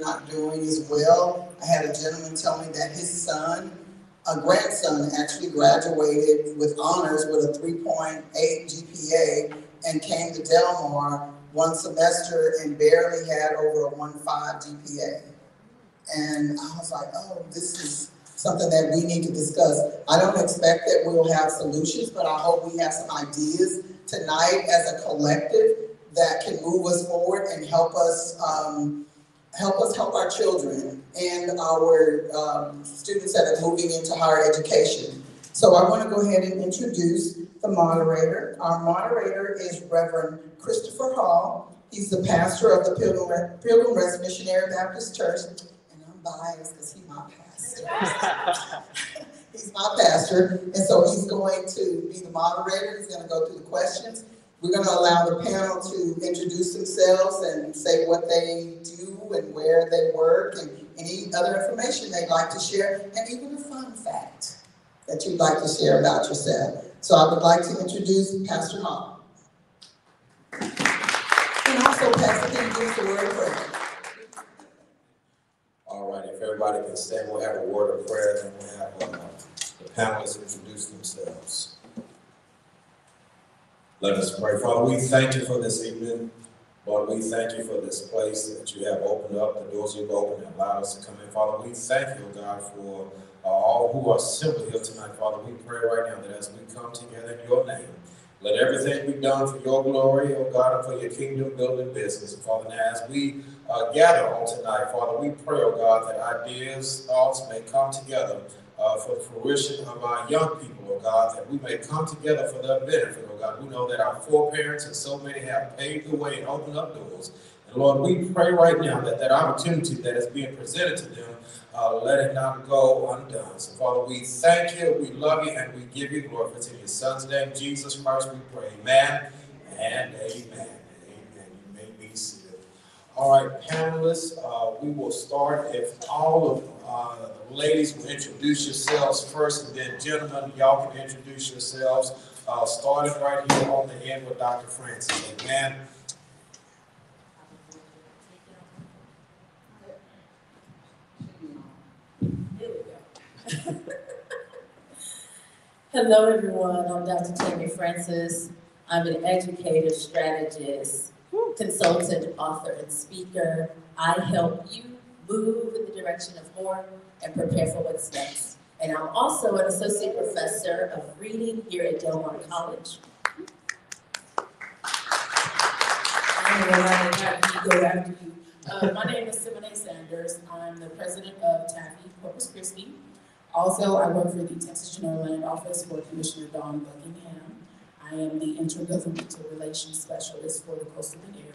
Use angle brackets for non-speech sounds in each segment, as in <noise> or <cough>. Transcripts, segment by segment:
not doing as well. I had a gentleman tell me that his son, a grandson, actually graduated with honors with a 3.8 GPA and came to Del Mar one semester and barely had over a 1.5 GPA. And I was like, oh, this is something that we need to discuss. I don't expect that we'll have solutions, but I hope we have some ideas tonight as a collective that can move us forward and help us um, help us help our children and our um, students that are moving into higher education. So I want to go ahead and introduce the moderator. Our moderator is Reverend Christopher Hall. He's the pastor of the Pilgrim, Pilgrim Rest Missionary Baptist Church, and I'm biased because he's my pastor. <laughs> he's my pastor, and so he's going to be the moderator. He's going to go through the questions. We're going to allow the panel to introduce themselves and say what they do and where they work and any other information they'd like to share, and even a fun fact that you'd like to share about yourself. So I would like to introduce Pastor Hall. And also Pastor can give the word of prayer. All right, if everybody can stand, we'll have a word of prayer, then we'll have uh, the panelists introduce themselves. Let us pray. Father, we thank you for this evening. Lord, we thank you for this place that you have opened up, the doors you've opened and allowed us to come in. Father, we thank you, God, for uh, all who are simply here tonight. Father, we pray right now that as we come together in your name, let everything be done for your glory, oh God, and for your kingdom building business. Father, now as we uh, gather on tonight, Father, we pray, oh God, that ideas, thoughts may come together uh, for the fruition of our young people, oh God, that we may come together for their benefit, oh God. We know that our foreparents and so many have paved the way and opened up doors. And Lord, we pray right now that that opportunity that is being presented to them, uh, let it not go undone. So, Father, we thank you, we love you, and we give you glory. It's in your Son's name, Jesus Christ, we pray. Amen and amen. All right, panelists, uh, we will start if all of uh, ladies will introduce yourselves first, and then gentlemen, y'all can introduce yourselves. Uh, starting right here on the end with Dr. Francis. Amen. <laughs> Hello, everyone. I'm Dr. Tammy Francis. I'm an educator, strategist, consultant, author, and speaker. I help you move in the direction of more and prepare for what's next. And I'm also an associate professor of reading here at Del Mar College. Uh, my name is Simone Sanders. I'm the president of TABPHE Corpus Christi. Also, I work for the Texas General Land Office for Commissioner Dawn Buckingham. I am the Intergovernmental Relations Specialist for the coastal area.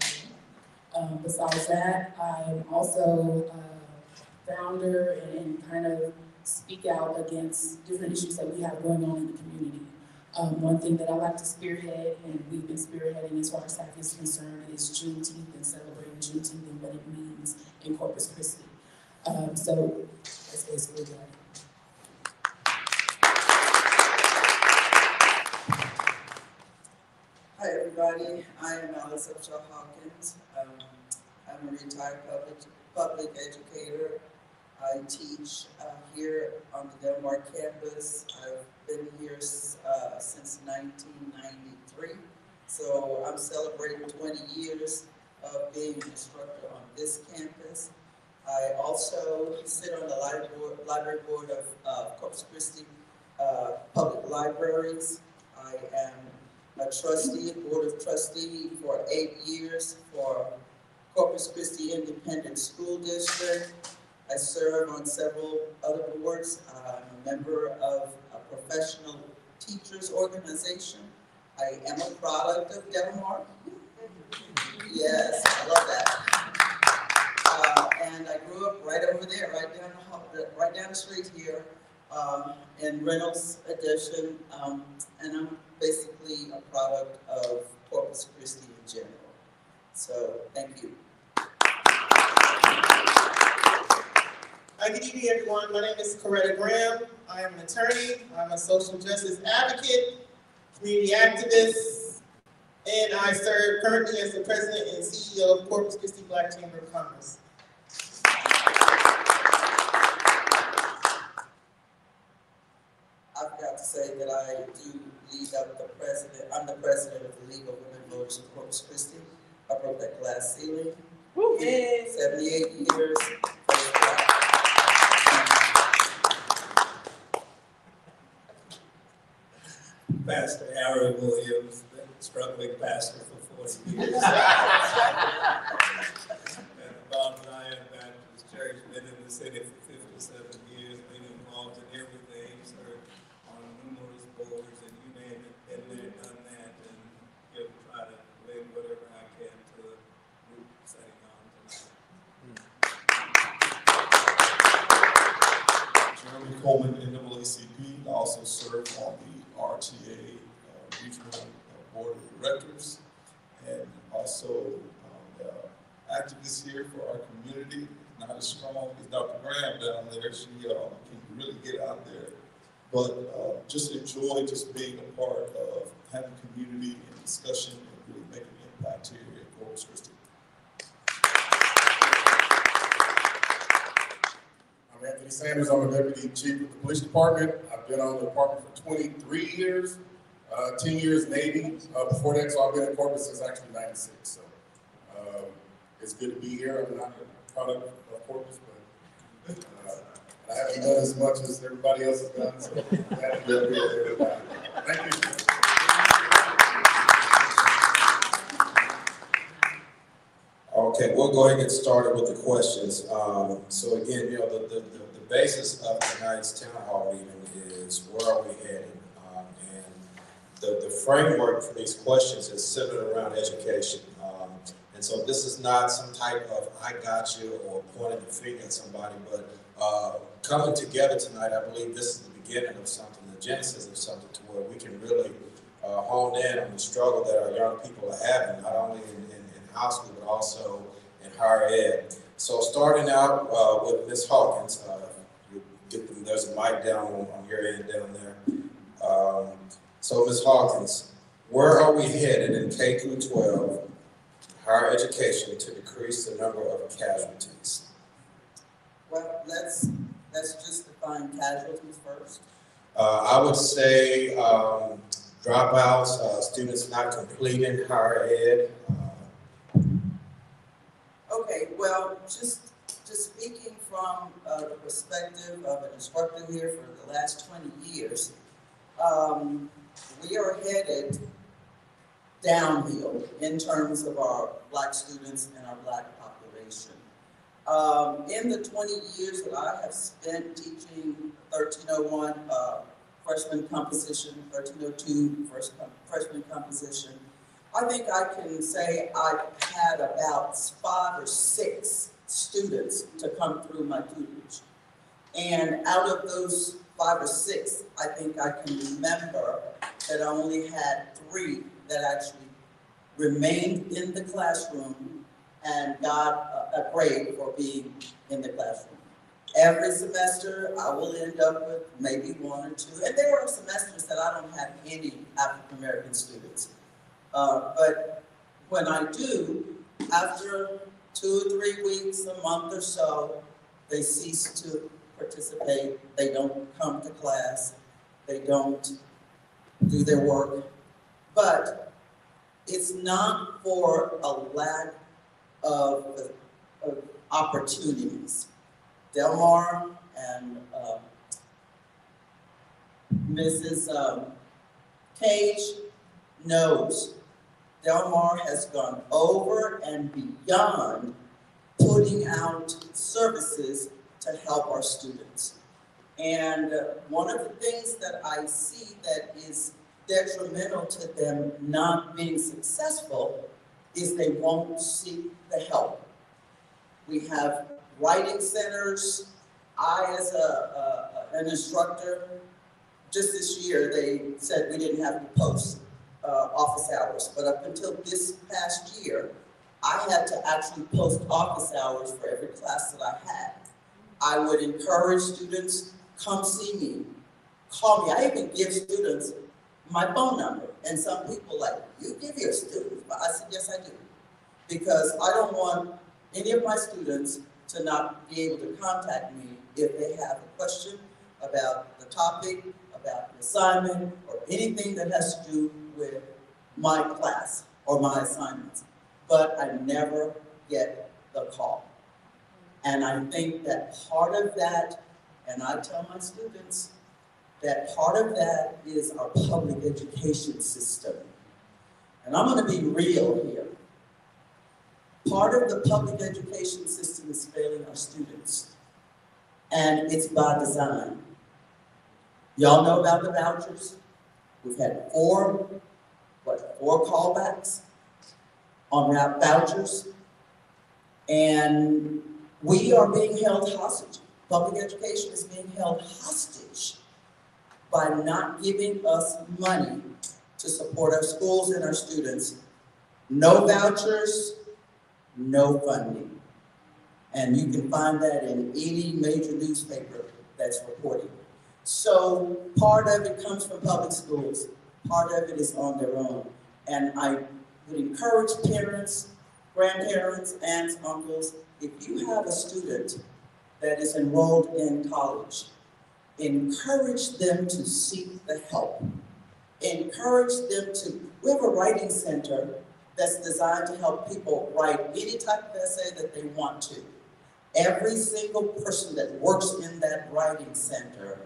Um, besides that, I am also a founder and, and, kind of speak out against different issues that we have going on in the community. Um, one thing that I like to spearhead, and we've been spearheading as far as TABPHE is concerned, is Juneteenth and celebrating Juneteenth and what it means in Corpus Christi. Um, so that's basically that. Hi, everybody. I am Alice Upshaw Hawkins. Um, I'm a retired public, public educator. I teach uh, here on the Del Mar campus. I've been here uh, since 1993. So I'm celebrating 20 years of being an instructor on this campus. I also sit on the library board, library board of uh, Corpus Christi uh, Public Libraries. I am a trustee, board of trustee for eight years for Corpus Christi Independent School District. I serve on several other boards. I'm a member of a professional teachers organization. I am a product of Del Mar. Yes, I love that. Uh, and I grew up right over there, right down the, right down the street here, um, in Reynolds Addition. Um, and I'm basically a product of Corpus Christi in general. So thank you. Hi, good evening, everyone. My name is Coretta Graham. I am an attorney. I'm a social justice advocate, community activist, and I serve currently as the president and CEO of Corpus Christi Black Chamber of Commerce. Say that I do lead up the president, I'm the president of the League of Women Voters of Corpus Christi. I broke that glass ceiling. Woo. Yay. Seventy-eight years. First black. Pastor Harry Williams, been struggling pastor for forty years. <laughs> And the Mount Zion Baptist Church, been in the city for fifty-seven years, been involved in everything, served on boards, and you name it, been there, done that, and you'll try to lend whatever I can to the group setting on tonight. Jeremy Coleman, NAACP, also serve on the RTA uh, Regional uh, Board of Directors, and also um, uh, activist here for our community, not as strong as Dr. Graham down there, she uh, can really get out there. But uh, just enjoy just being a part of having community and discussion and really making an impact here in Corpus Christi. I'm Anthony Sanders. I'm a deputy chief of the police department. I've been on the department for 23 years, uh, 10 years Navy. Uh, before that, so I've been in Corpus since actually 96. So um, it's good to be here. I'm not a product of Corpus, but uh, I haven't done as much as everybody else has done. So glad to be with. Thank you. Okay, we'll go ahead and get started with the questions. Um, so again, you know, the, the, the- the basis of tonight's town hall meeting is where are we headed? Um, and the, the framework for these questions is centered around education. Um, and so this is not some type of I got you or pointing the finger at somebody, but, uh, coming together tonight, I believe this is the beginning of something, the genesis of something to where we can really, uh, hone in on the struggle that our young people are having, not only in, in, in high school, but also in higher ed. So starting out, uh, with Ms. Hawkins, uh, them, there's a mic down on, on your end down there. Um, so Ms. Hawkins, where are we headed in K through twelve, higher education to decrease the number of casualties? Well, let's, let's just define casualties first. Uh, I would say, um, dropouts, uh, students not completing higher ed, Okay, well, just, just speaking from, uh, the perspective of an instructor here for the last twenty years, um, we are headed downhill in terms of our black students and our black population. Um, in the twenty years that I have spent teaching thirteen oh one, uh, freshman composition, thirteen oh two, freshman composition, I think I can say I've had about five or six students to come through my tutorage. And out of those five or six, I think I can remember that I only had three that actually remained in the classroom and got a, a grade for being in the classroom. Every semester, I will end up with maybe one or two, and there are semesters that I don't have any African American students. Uh, but when I do, after two or three weeks, a month or so, they cease to participate, they don't come to class, they don't do their work. But it's not for a lack of, of opportunities. Del Mar and, um, Mrs. um, Cage knows Del Mar has gone over and beyond putting out services to help our students. And uh, one of the things that I see that is detrimental to them not being successful is they won't seek the help. We have writing centers. I, as a, a, an instructor, just this year, they said we didn't have to post uh, office hours, but up until this past year, I had to actually post office hours for every class that I had. I would encourage students, come see me, call me. I even give students my phone number. And some people like, you give your students, but I said, yes, I do. Because I don't want any of my students to not be able to contact me if they have a question about the topic, about the assignment or anything that has to do with my class or my assignments. But I never get the call. And I think that part of that, and I tell my students, that part of that is our public education system. And I'm gonna be real here. Part of the public education system is failing our students. And it's by design. Y'all know about the vouchers? We've had four, what, four callbacks on route vouchers. And we are being held hostage. Public education is being held hostage by not giving us money to support our schools and our students. No vouchers, no funding. And you can find that in any major newspaper that's reporting. So part of it comes from public schools, part of it is on their own. And I would encourage parents, grandparents, aunts, uncles, if you have a student that is enrolled in college, encourage them to seek the help. Encourage them to, we have a writing center that's designed to help people write any type of essay that they want to. Every single person that works in that writing center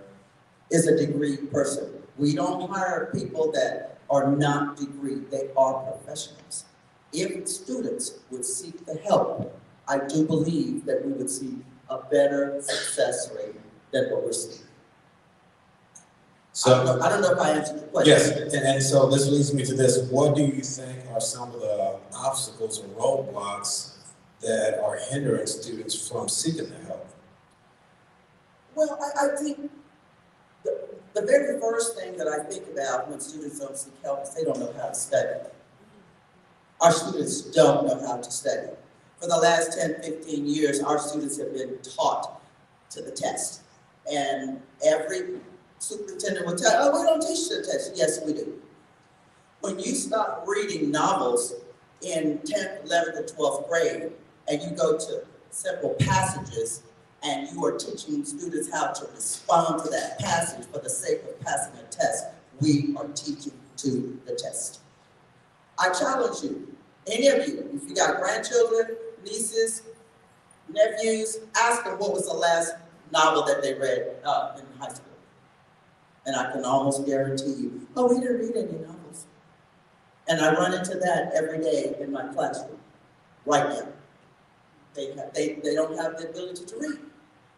is a degree person. We don't hire people that are not degree, they are professionals. If students would seek the help, I do believe that we would see a better success rate than what we're seeing. I don't So, know, I don't know if I answered your question. yes, and, and so this leads me to this, what do you think are some of the obstacles or roadblocks that are hindering students from seeking the help? Well, I, I think the, the very first thing that I think about when students don't seek help is they don't know how to study. Our students don't know how to study. For the last 10, 15 years, our students have been taught to the test. And every superintendent will tell, oh, we don't teach the test. Yes, we do. When you stop reading novels in 10th, 11th, and 12th grade, and you go to several passages and you are teaching students how to respond to that passage for the sake of passing a test, we are teaching to the test. I challenge you, any of you, if you got grandchildren, nieces, nephews, ask them what was the last novel that they read uh, in high school. And I can almost guarantee you, oh, we didn't read any novels. And I run into that every day in my classroom, right now. They, have, they, they don't have the ability to read.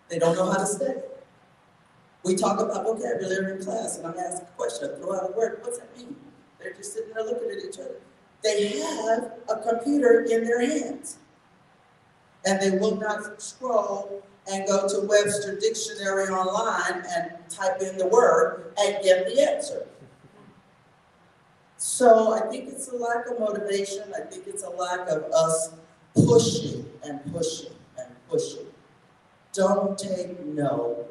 They don't know how to study. We talk about vocabulary in class, and I ask a question, throw out a word, what's that mean? They're just sitting there looking at each other. They have a computer in their hands. And they will not scroll and go to Webster Dictionary online and type in the word and get the answer. So I think it's a lack of motivation. I think it's a lack of us pushing and pushing and pushing. Don't take no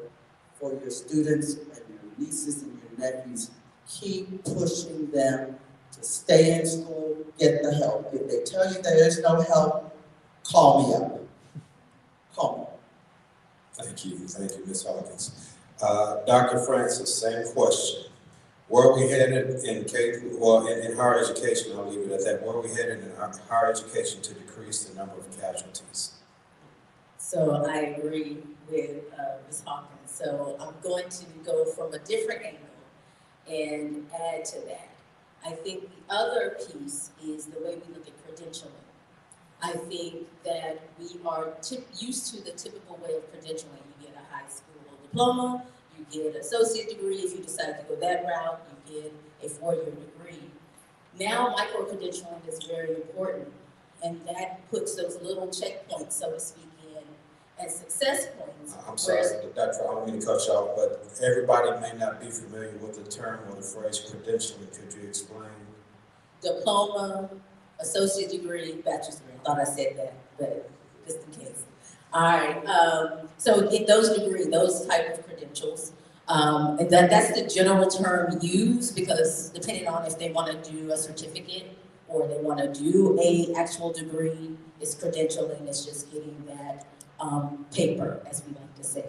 for your students and your nieces and your nephews. Keep pushing them to stay in school, get the help. If they tell you there is no help, call me up. Call me. Thank you, thank you, Ms. Hawkins. Uh, Dr. Francis, same question. Where are we headed in K, well, in, in higher education, I'll leave it at that, where are we headed in hi- higher education to decrease the number of casualties? So I agree with uh, Ms. Hawkins. So I'm going to go from a different angle and add to that. I think the other piece is the way we look at credentialing. I think that we are tip, used to the typical way of credentialing. You get a high school diploma, you get an associate degree. If you decide to go that route, you get a four-year degree. Now micro-credentialing is very important, and that puts those little checkpoints, so to speak, in as success points. I'm sorry, Dr. I don't mean to cut you off, but everybody may not be familiar with the term or the phrase credentialing. Could you explain? diploma, associate degree, bachelor's degree. I thought I said that, but just in case. All right, um, so get those degree, those type of credentials. Um, and that, that's the general term used because depending on if they want to do a certificate or they want to do a actual degree, it's credentialing, it's just getting that, um, paper, as we like to say.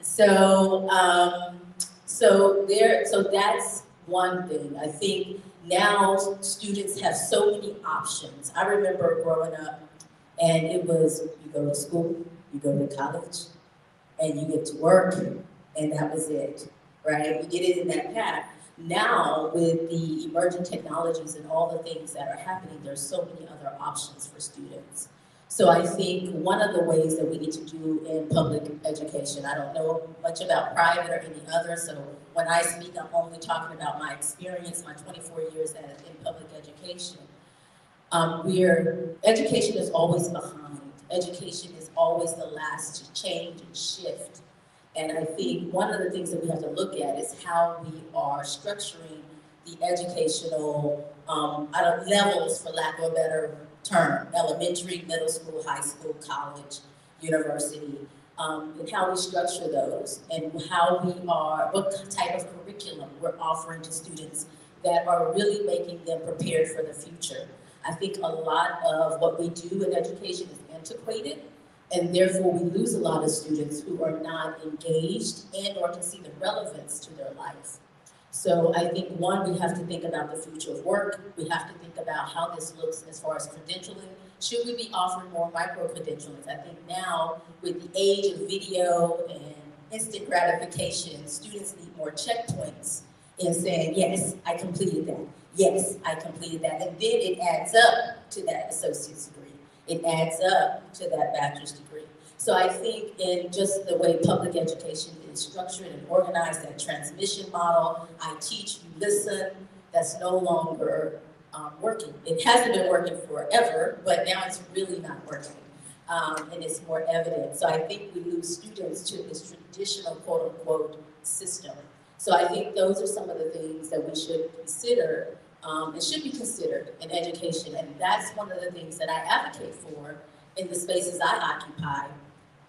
So, um, So there, so that's one thing. I think now students have so many options. I remember growing up and it was you go to school, you go to college, and you get to work, and that was it, right? You get it in that path. Now, with the emerging technologies and all the things that are happening, there's so many other options for students. So I think one of the ways that we need to do in public education, I don't know much about private or any other, so when I speak, I'm only talking about my experience, my 24 years in public education. Um, we're, education is always behind. Education is always the last to change and shift. And I think one of the things that we have to look at is how we are structuring the educational um, levels, for lack of a better term, elementary, middle school, high school, college, university, um, and how we structure those and how we are, what type of curriculum we're offering to students that are really making them prepared for the future. I think a lot of what we do in education is antiquated, and therefore we lose a lot of students who are not engaged and or can see the relevance to their life. So I think, one, we have to think about the future of work. We have to think about how this looks as far as credentialing. Should we be offering more micro-credentialings? I think now, with the age of video and instant gratification, students need more checkpoints in saying, yes, I completed that. Yes, I completed that. And then it adds up to that associate's degree. It adds up to that bachelor's degree. So I think in just the way public education is structured and organized, that transmission model, I teach, you listen, that's no longer um, working. It hasn't been working forever, but now it's really not working. Um, and it's more evident. So I think we lose students to this traditional quote unquote system. So I think those are some of the things that we should consider um, and should be considered in education. And that's one of the things that I advocate for in the spaces I occupy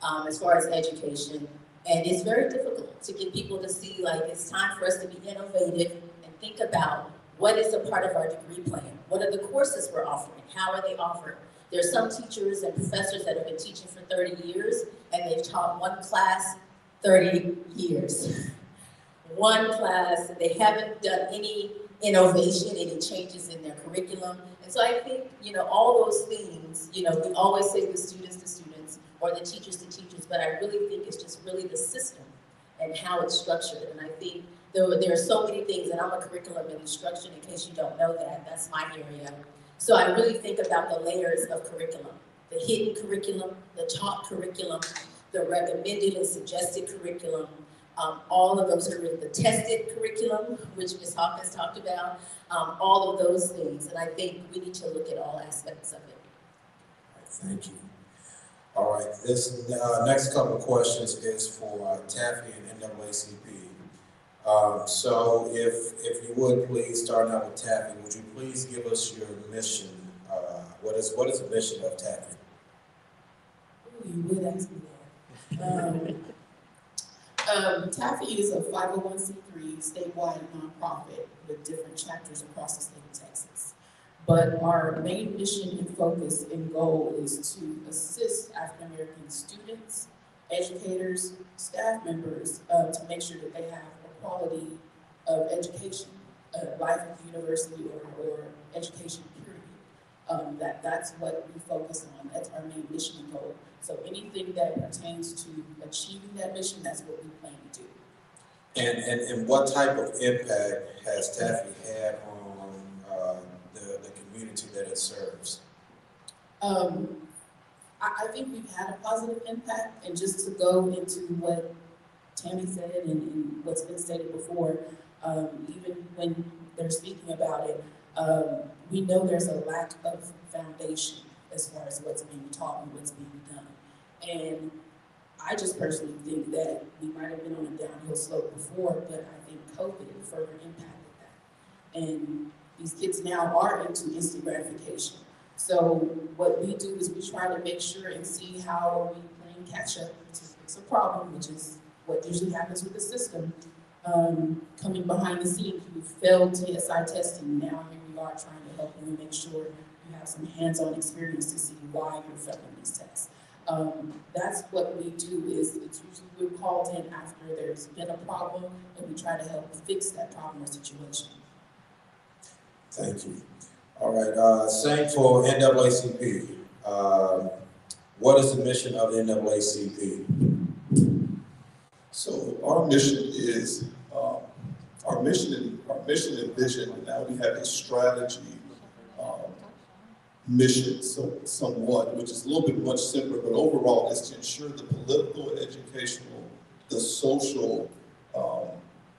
um, as far as education. And it's very difficult to get people to see like it's time for us to be innovative and think about what is a part of our degree plan. What are the courses we're offering? How are they offered? There's some teachers and professors that have been teaching for 30 years and they've taught one class 30 years. <laughs> one class, they haven't done any innovation, any changes in their curriculum. And so I think, you know, all those things, you know, we always say the students to students or the teachers to teachers, but I really think it's just really the system and how it's structured. And I think there, there are so many things, and I'm a curriculum and instruction, in case you don't know that, that's my area. So I really think about the layers of curriculum, the hidden curriculum, the taught curriculum, the recommended and suggested curriculum, um, all of those, curri- the tested curriculum, which Ms. Hawkins talked about, um, all of those things. And I think we need to look at all aspects of it. Thank you. All right, this, uh, next couple of questions is for TABPHE and NAACP. Um, so if, if you would please, start out with TABPHE, would you please give us your mission? Uh, what is, what is the mission of TABPHE? Ooh, you would ask me that. Um, um, TABPHE is a five oh one C three statewide nonprofit with different chapters across the state of Texas. But our main mission and focus and goal is to assist African American students, educators, staff members, uh, to make sure that they have a quality of education, uh, life at the university or, or education period. Um, that, that's what we focus on, that's our main mission and goal. So anything that pertains to achieving that mission, that's what we plan to do. And, and, and what type of impact has TABPHE had on, uh, community that it serves? Um, I, I think we've had a positive impact, and just to go into what Tammy said and, and what's been stated before, um, even when they're speaking about it, um, we know there's a lack of foundation as far as what's being taught and what's being done. And I just personally think that we might have been on a downhill slope before, but I think COVID further impacted that. And these kids now are into instant gratification. So what we do is we try to make sure and see how are we playing catch up to fix a problem, which is what usually happens with the system. Um, coming behind the scenes, you failed TSI testing, now here we are trying to help you make sure you have some hands-on experience to see why you're failing these tests. Um, that's what we do is, it's usually we're called in after there's been a problem and we try to help fix that problem or situation. Thank you. All right, uh, same for NAACP. Um, what is the mission of NAACP? So our mission is, um, our mission and, our mission and vision, and now we have a strategy, um, mission, so somewhat, which is a little bit much simpler, but overall is to ensure the political, educational, the social, um,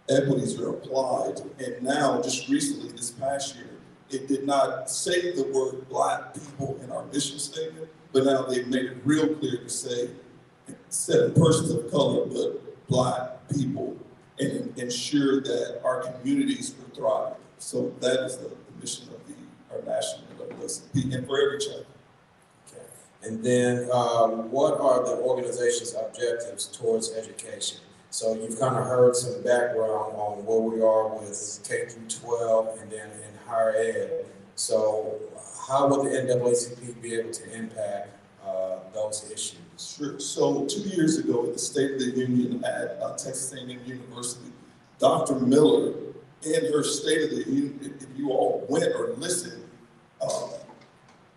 equities are applied. And now, just recently, this past year, it did not say the word black people in our mission statement, but now they've made it real clear to say, instead of persons of color, but black people, and ensure that our communities are thriving. So that is the the mission of the, our national NAACP, and for every chapter. Okay. And then, um, what are the organization's objectives towards education? So you've kind of heard some background on where we are with K through twelve and then in higher ed. So how would the NAACP be able to impact, uh, those issues? Sure. So two years ago at the State of the Union at uh, Texas A&M University, Dr. Miller, in her State of the Union, if you all went or listened, um,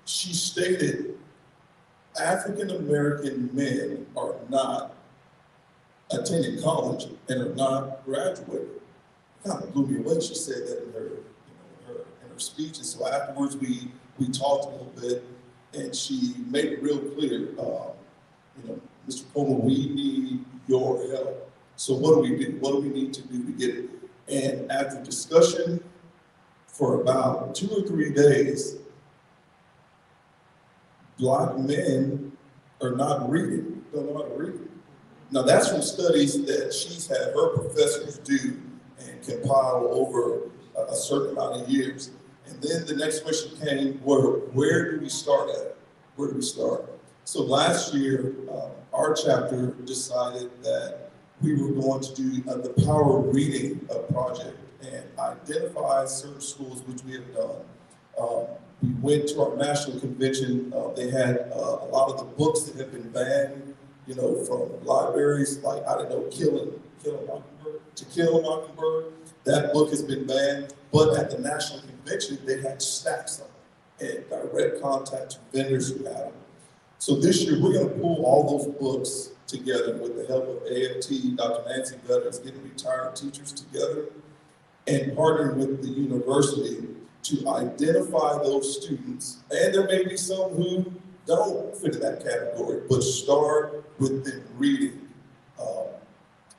she stated African American men are not attending college and are not graduating. Kind of blew me away. She said that in her, you know, in her, in her speech. And so afterwards, we we talked a little bit, and she made it real clear. Um, you know, Mr. Coleman, we need your help. So what do we do? What do we need to do to get it? And after discussion for about two or three days, black men are not reading, don't know how to read. Now, that's from studies that she's had her professors do and compile over a, a certain amount of years. And then the next question came, where, where do we start at? Where do we start? So last year, um, our chapter decided that we were going to do uh, the Power Reading uh, project and identify certain schools, which we have done. Um, we went to our national convention. Uh, they had uh, a lot of the books that have been banned, you know, from libraries like I don't know, Killing, Killing Mockingbird, To Kill a Mockingbird. That book has been banned, but at the national convention, they had stacks of them and direct contact to vendors who had them. So this year, we're going to pull all those books together with the help of AFT, Dr. Nancy is getting retired teachers together and partnering with the university to identify those students. And there may be some who don't fit in that category, but start with them reading. Um,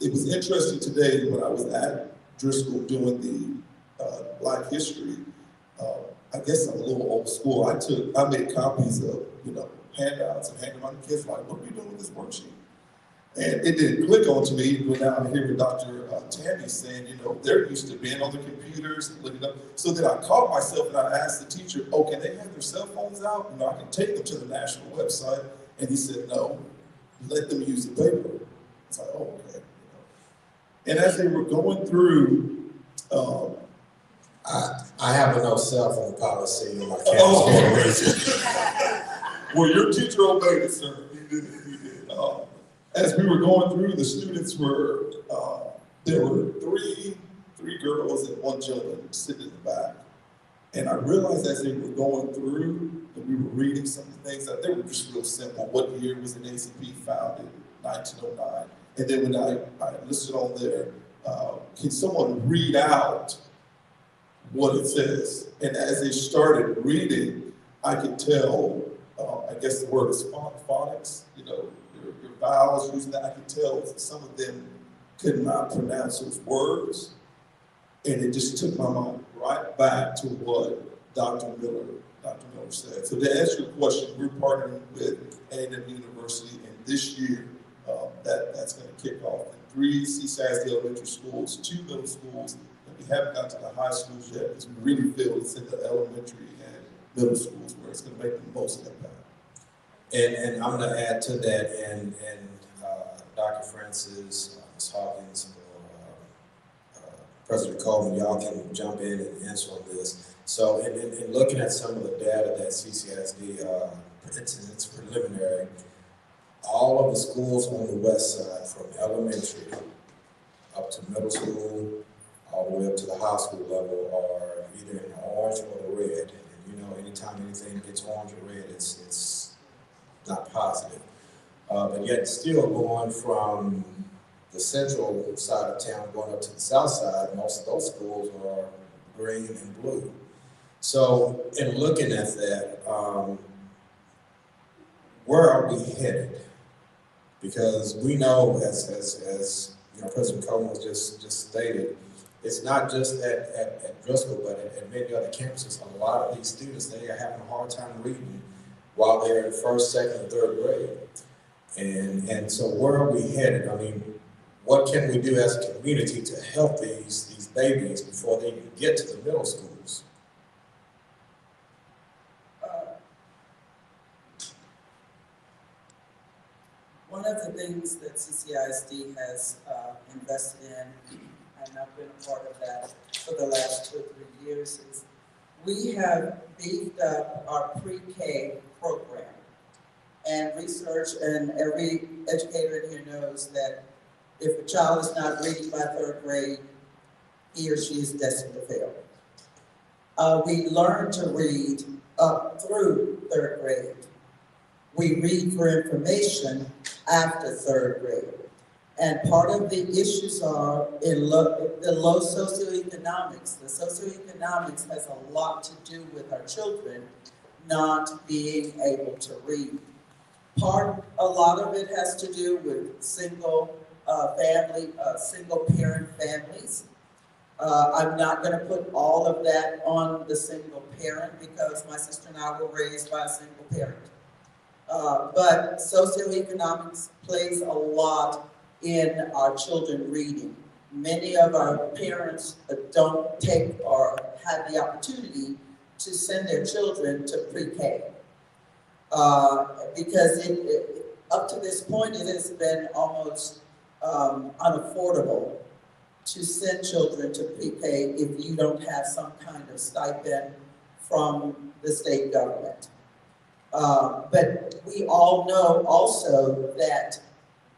it was interesting today when I was at Driscoll doing the uh, Black History. Uh, I guess I'm a little old school. I took, I made copies of, you know, handouts and handed them out to kids like, what are we doing with this worksheet? And it didn't click onto me when I'm hearing Dr. Uh, Tammy saying, you know, they're used to being on the computers and looking up. So then I called myself and I asked the teacher, oh, can they have their cell phones out? You know, I can take them to the national website. And he said, no, let them use the paper. It's like, oh, okay. And as they were going through, um, I, I have a no cell phone policy on my Oh. <laughs> Well, your teacher obeyed it, sir. He did, he did. Uh, as we were going through, the students were, uh, there were three, three girls and one gentleman sitting in the back. And I realized as they were going through, and we were reading some of the things that they were just real simple. What year was the ACP founded? 1909. And then when I, I listed on there, uh, can someone read out what it says? And as they started reading, I could tell uh, I guess the word is phon- phonics, you know, your, your vowels using that. I could tell some of them could not pronounce those words. And it just took my mind right back to what Dr. Miller, Dr. Miller said. So to answer your question, we're partnering with A&M University, and this year, um, that, that's going to kick off in three CCISD elementary schools, two middle schools, and we haven't got to the high schools yet because we really feel it's in the elementary and middle schools where it's going to make the most impact. And, and I'm gonna add to that, and, and, uh, Dr. Francis, uh, Ms. Hawkins, uh, uh, President Coleman, y'all can jump in and answer on this. So in, in, in looking at some of the data that CCISD, uh, it's, it's preliminary, all of the schools on the west side, from elementary up to middle school, all the way up to the high school level, are either in the orange or the red. And you know, anytime anything gets orange or red, it's, it's not positive. Uh, but yet still going from the central side of town, going up to the south side, most of those schools are green and blue. So in looking at that, um, where are we headed? Because we know, as, as, as, you know, President Coleman just, just stated, it's not just at, at, at Driscoll, but at, at many other campuses. A lot of these students, they are having a hard time reading while they're in first, second, and third grade. And, and so where are we headed? I mean, what can we do as a community to help these, these babies before they even get to the middle schools? Uh, One of the things that CCISD has uh, invested in, and I've been a part of that for the last two or three years, is we have beefed up our pre-K program. And research, and every educator in here knows that if a child is not reading by third grade, he or she is destined to fail. Uh, we learn to read up through third grade. We read for information after third grade. And part of the issues are in lo- the low socioeconomics. The socioeconomics has a lot to do with our children not being able to read. Part, a lot of it has to do with single uh, family, uh, single parent families. Uh, I'm not gonna put all of that on the single parent because my sister and I were raised by a single parent. Uh, but socioeconomics plays a lot in our children reading. Many of our parents don't take or have the opportunity to send their children to pre-K. Uh, because it, it, up to this point, it has been almost um, unaffordable to send children to pre-K if you don't have some kind of stipend from the state government. Uh, but we all know also that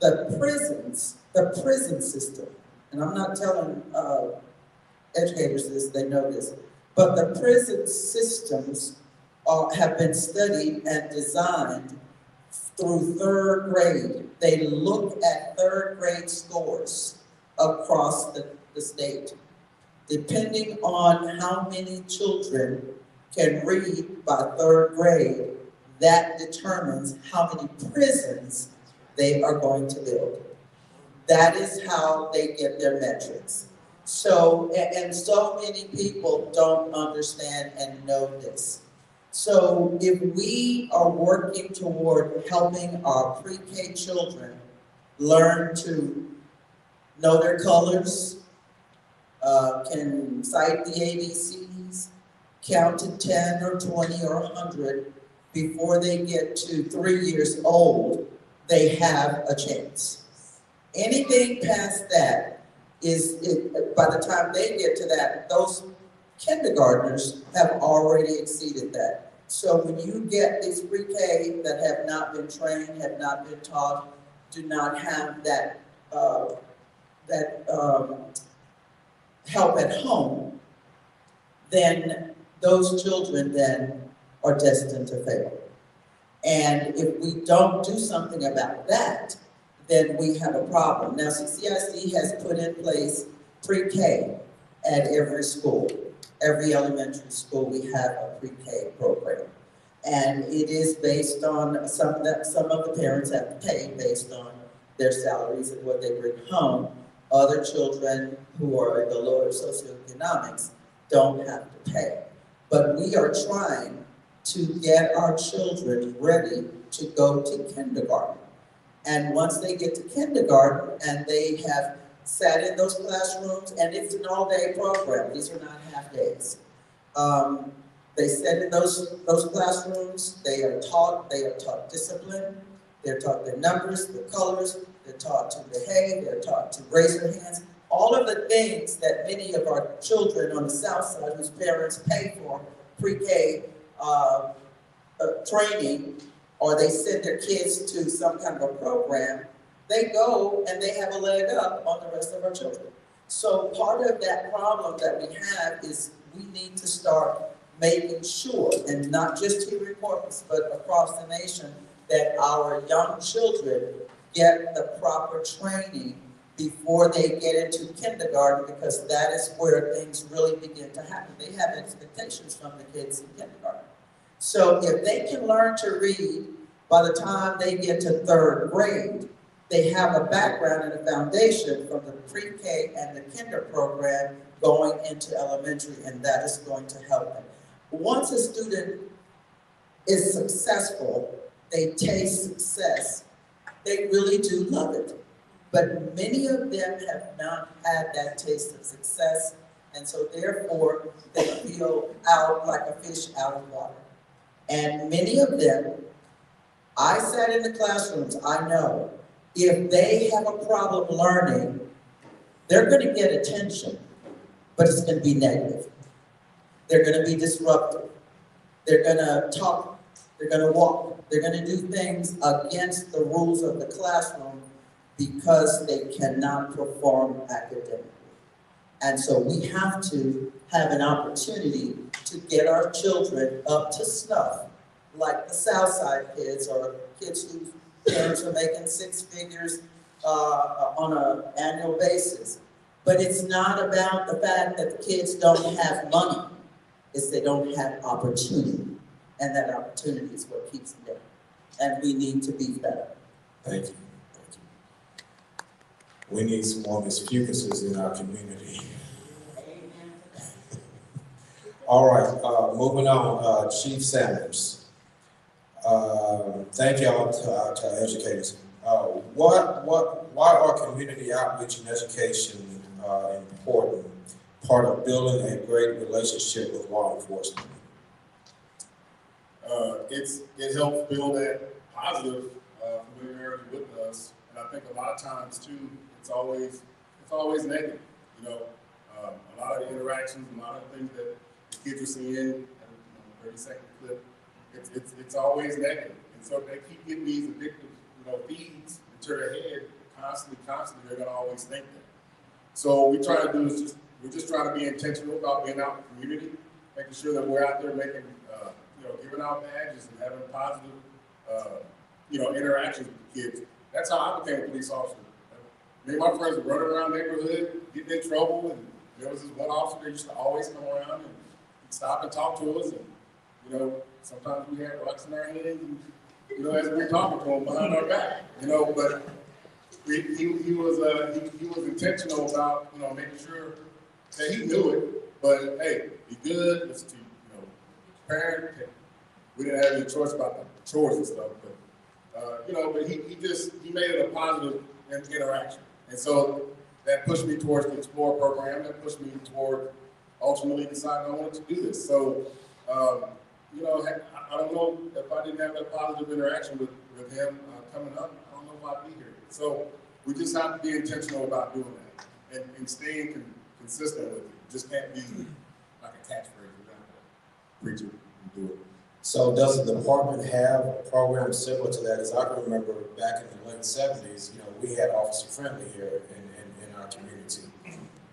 the prisons, the prison system, and I'm not telling uh, educators this, they know this, but the prison systems uh, have been studied and designed through third grade. They look at third grade scores across the, the state. Depending on how many children can read by third grade, that determines how many prisons they are going to build. That is how they get their metrics. So, and, so many people don't understand and know this. So if we are working toward helping our pre-K children learn to know their colors, uh, can cite the ABCs, count to ten or twenty or hundred before they get to three years old, they have a chance. Anything past that is, it, by the time they get to that, those kindergartners have already exceeded that. So when you get these pre-K that have not been trained, have not been taught, do not have that, uh, that, um, help at home, then those children then are destined to fail. And if we don't do something about that, then we have a problem. Now, CCISD has put in place pre-K at every school. Every elementary school, we have a pre-K program. And it is based on, some that, some of the parents have to pay based on their salaries and what they bring home. Other children who are in the lower socioeconomics don't have to pay. But we are trying to get our children ready to go to kindergarten. And once they get to kindergarten and they have sat in those classrooms, and it's an all-day program, these are not half days. Um, they sit in those, those classrooms, they are taught, they are taught discipline, they're taught their numbers, their colors, they're taught to behave, they're taught to raise their hands. All of the things that many of our children on the south side whose parents pay for pre-K uh, training or they send their kids to some kind of a program, they go and they have a leg up on the rest of our children. So part of that problem that we have is we need to start making sure, and not just here in Corpus, but across the nation, that our young children get the proper training before they get into kindergarten, because that is where things really begin to happen. They have expectations from the kids in kindergarten. So if they can learn to read by the time they get to third grade, they have a background and a foundation from the pre-K and the kinder program going into elementary, and that is going to help them. Once a student is successful, they taste success, they really do love it. But many of them have not had that taste of success, and so therefore, they feel out like a fish out of water. And many of them, I sat in the classrooms, I know, if they have a problem learning, they're gonna get attention, but it's gonna be negative. They're gonna be disruptive. They're gonna talk, they're gonna walk, they're gonna do things against the rules of the classroom because they cannot perform academically. And so we have to have an opportunity to get our children up to snuff, like the Southside kids or kids whose parents are making six figures uh, on an annual basis. But it's not about the fact that the kids don't have money, it's they don't have opportunity. And that opportunity is what keeps them there. And we need to be better. Thank you, thank you. We need some more Miss Fucuses in our community. All right, uh, moving on, uh, Chief Sanders. Uh, thank y'all to, uh, to our educators. Uh, what, what, why are community outreach and education, uh, important part of building a great relationship with law enforcement? Uh, it's, it helps build that positive, familiarity with us. And I think a lot of times too, it's always, it's always negative, you know? Um, a lot of the interactions, a lot of things that are seeing, and, you know, thirty second clip, it's, it's, it's always negative. And so if they keep getting these addictive, you know, feeds into their head constantly, constantly, they're gonna always think that. So we try to do is just, we're just trying to be intentional about being out in the community, making sure that we're out there making, uh, you know, giving out badges and having positive, uh, you know, interactions with the kids. That's how I became a police officer. Me and my friends would run around the neighborhood, getting in trouble, and there was this one officer that used to always come around and stop and talk to us, and, you know, sometimes we had rocks in our hands, and, you know, as we were talking to him behind our back, you know, but we, he, he was, uh, he, he was intentional about, you know, making sure that he knew it, but hey, be good, listen to, you know, parent, we didn't have any choice about the chores and stuff, but, uh, you know, but he, he just, he made it a positive interaction. And so that pushed me towards the Explore program, that pushed me toward ultimately decided I wanted to do this. So, um, you know, I, I don't know if I didn't have that positive interaction with, with him uh, coming up, I don't know if I'd be here. So we just have to be intentional about doing that and, and staying con- consistent with it. Just can't be like a catchphrase, you got to preach it and do it. So does the department have a program similar to that? As I can remember back in the late seventies, you know, we had Officer Friendly here in, in, in our community.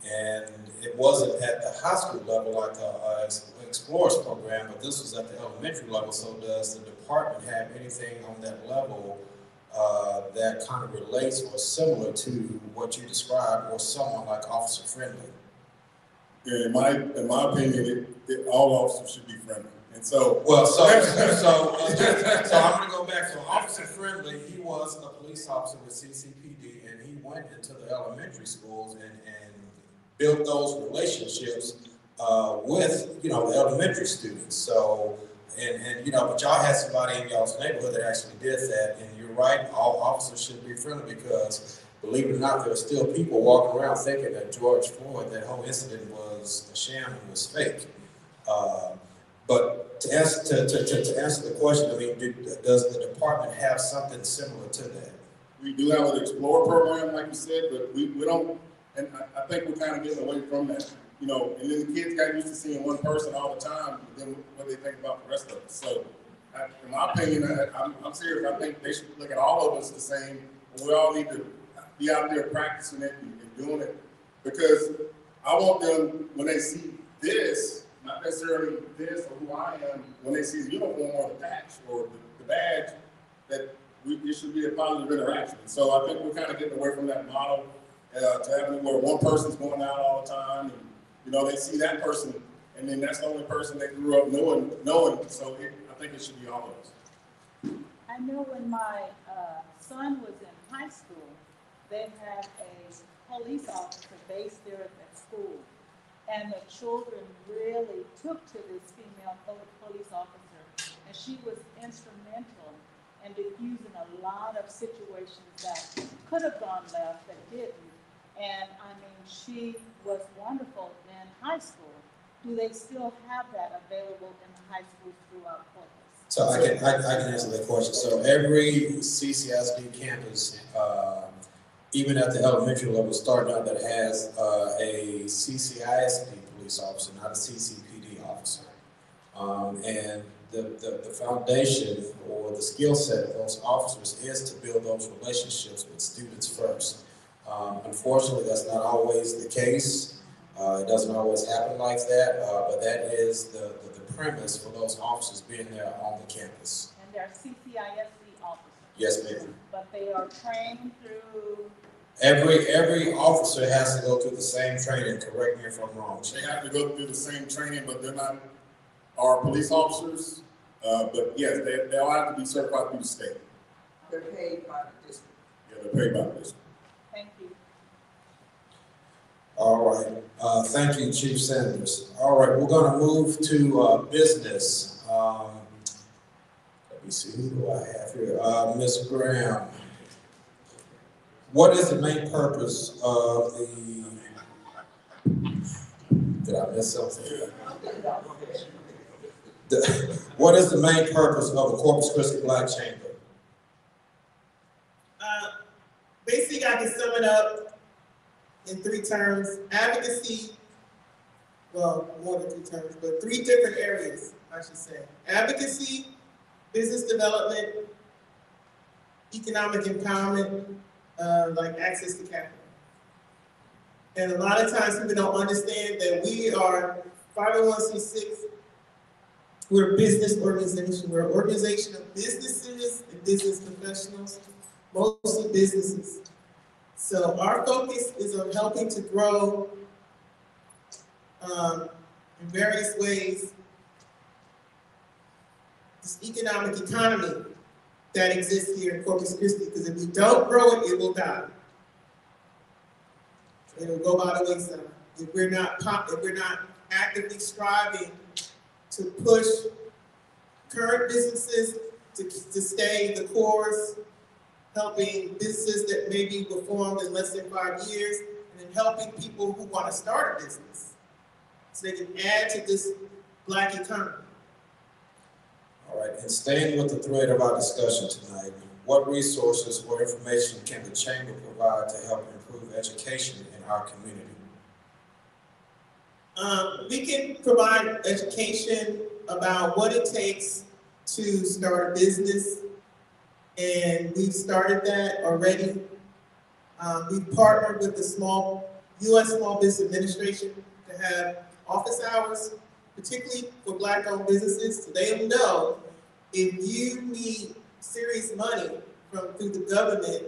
And it wasn't at the high school level like the uh, Explorers program, but this was at the elementary level. So does the department have anything on that level uh, that kind of relates or similar to what you described or someone like Officer Friendly? Yeah, in my, in my opinion, it, it, all officers should be friendly. And so, Well, so, <laughs> so, uh, so I'm gonna go back, so Officer Friendly, he was a police officer with CCPD, and he went into the elementary schools and, and built those relationships, uh, with, you know, the elementary students, so, and, and, you know, but y'all had somebody in y'all's neighborhood that actually did that, and you're right, all officers should be friendly, because believe it or not, there are still people walking around thinking that George Floyd, that whole incident was a sham and was fake. Uh, but to answer, to, to, to, to answer the question, I mean, do, does the department have something similar to that? we do have an Explorer program, like you said, but we, we don't, and I, I think we're kind of getting away from that. You know, and then the kids got used to seeing one person all the time, but then what they think about the rest of us. So, I- in my opinion, I, I'm, I'm serious, I think they should look at all of us the same. We all need to be out there practicing it and and doing it. Because I want them, when they see this, not necessarily this or who I am, when they see the uniform or the patch or the, the badge, that we, it should be a positive interaction. So I think we're kind of getting away from that model, uh, to having where one person's going out all the time and, you know, they see that person and then that's the only person they grew up knowing, knowing, so it, I think it should be all of us. I know when my uh, son was in high school, they had a police officer based there at that school. And the children really took to this female police officer, and she was instrumental in diffusing a lot of situations that could have gone left that didn't. And I mean, she was wonderful in high school. Do they still have that available in the high schools throughout Corpus? So I can, I, I can answer that question. So every CCISD campus, uh, even at the elementary level, starting out that has, uh, a CCISD police officer, not a CCPD officer. Um, and the, the, the foundation or the skill set of those officers is to build those relationships with students first. Um, unfortunately, that's not always the case. Uh, it doesn't always happen like that, uh, but that is the, the, the premise for those officers being there on the campus. And they're CCISD officers. Yes, ma'am. But they are trained through, Every, every officer has to go through the same training, correct me if I'm wrong. They have to go through the same training, but they're not our police officers. Uh, but yes, they, they all have to be certified through the state. They're paid by the district. Yeah, they're paid by the district. thank you. All right, uh, thank you, Chief Sanders. All right, we're gonna move to, uh, business. Um, let me see, who do I have here? Uh, Ms. Graham. What is the main purpose of the, did I miss something? What is the main purpose of the Corpus Christi Black Chamber? Uh, basically, I can sum it up in three terms, advocacy, well, more than three terms, but three different areas, I should say. Advocacy, business development, economic empowerment, uh, like access to capital. And a lot of times people don't understand that we are five oh one C six. We're a business organization, we're an organization of businesses and business professionals mostly businesses. So our focus is on helping to grow um, in various ways this economic economy that exists here in Corpus Christi, because if we don't grow it, it will die. It'll go by the wayside. If we're not pop, if we're not actively striving to push current businesses to, to stay the course, helping businesses that maybe were formed in less than five years, and then helping people who want to start a business. So they can add to this black economy. All right, and staying with the thread of our discussion tonight, what resources or information can the chamber provide to help improve education in our community? Um, we can provide education about what it takes to start a business. And we've started that already. Um, we've partnered with the small, US Small Business Administration to have office hours, particularly for black-owned businesses, so they know if you need serious money from, through the government,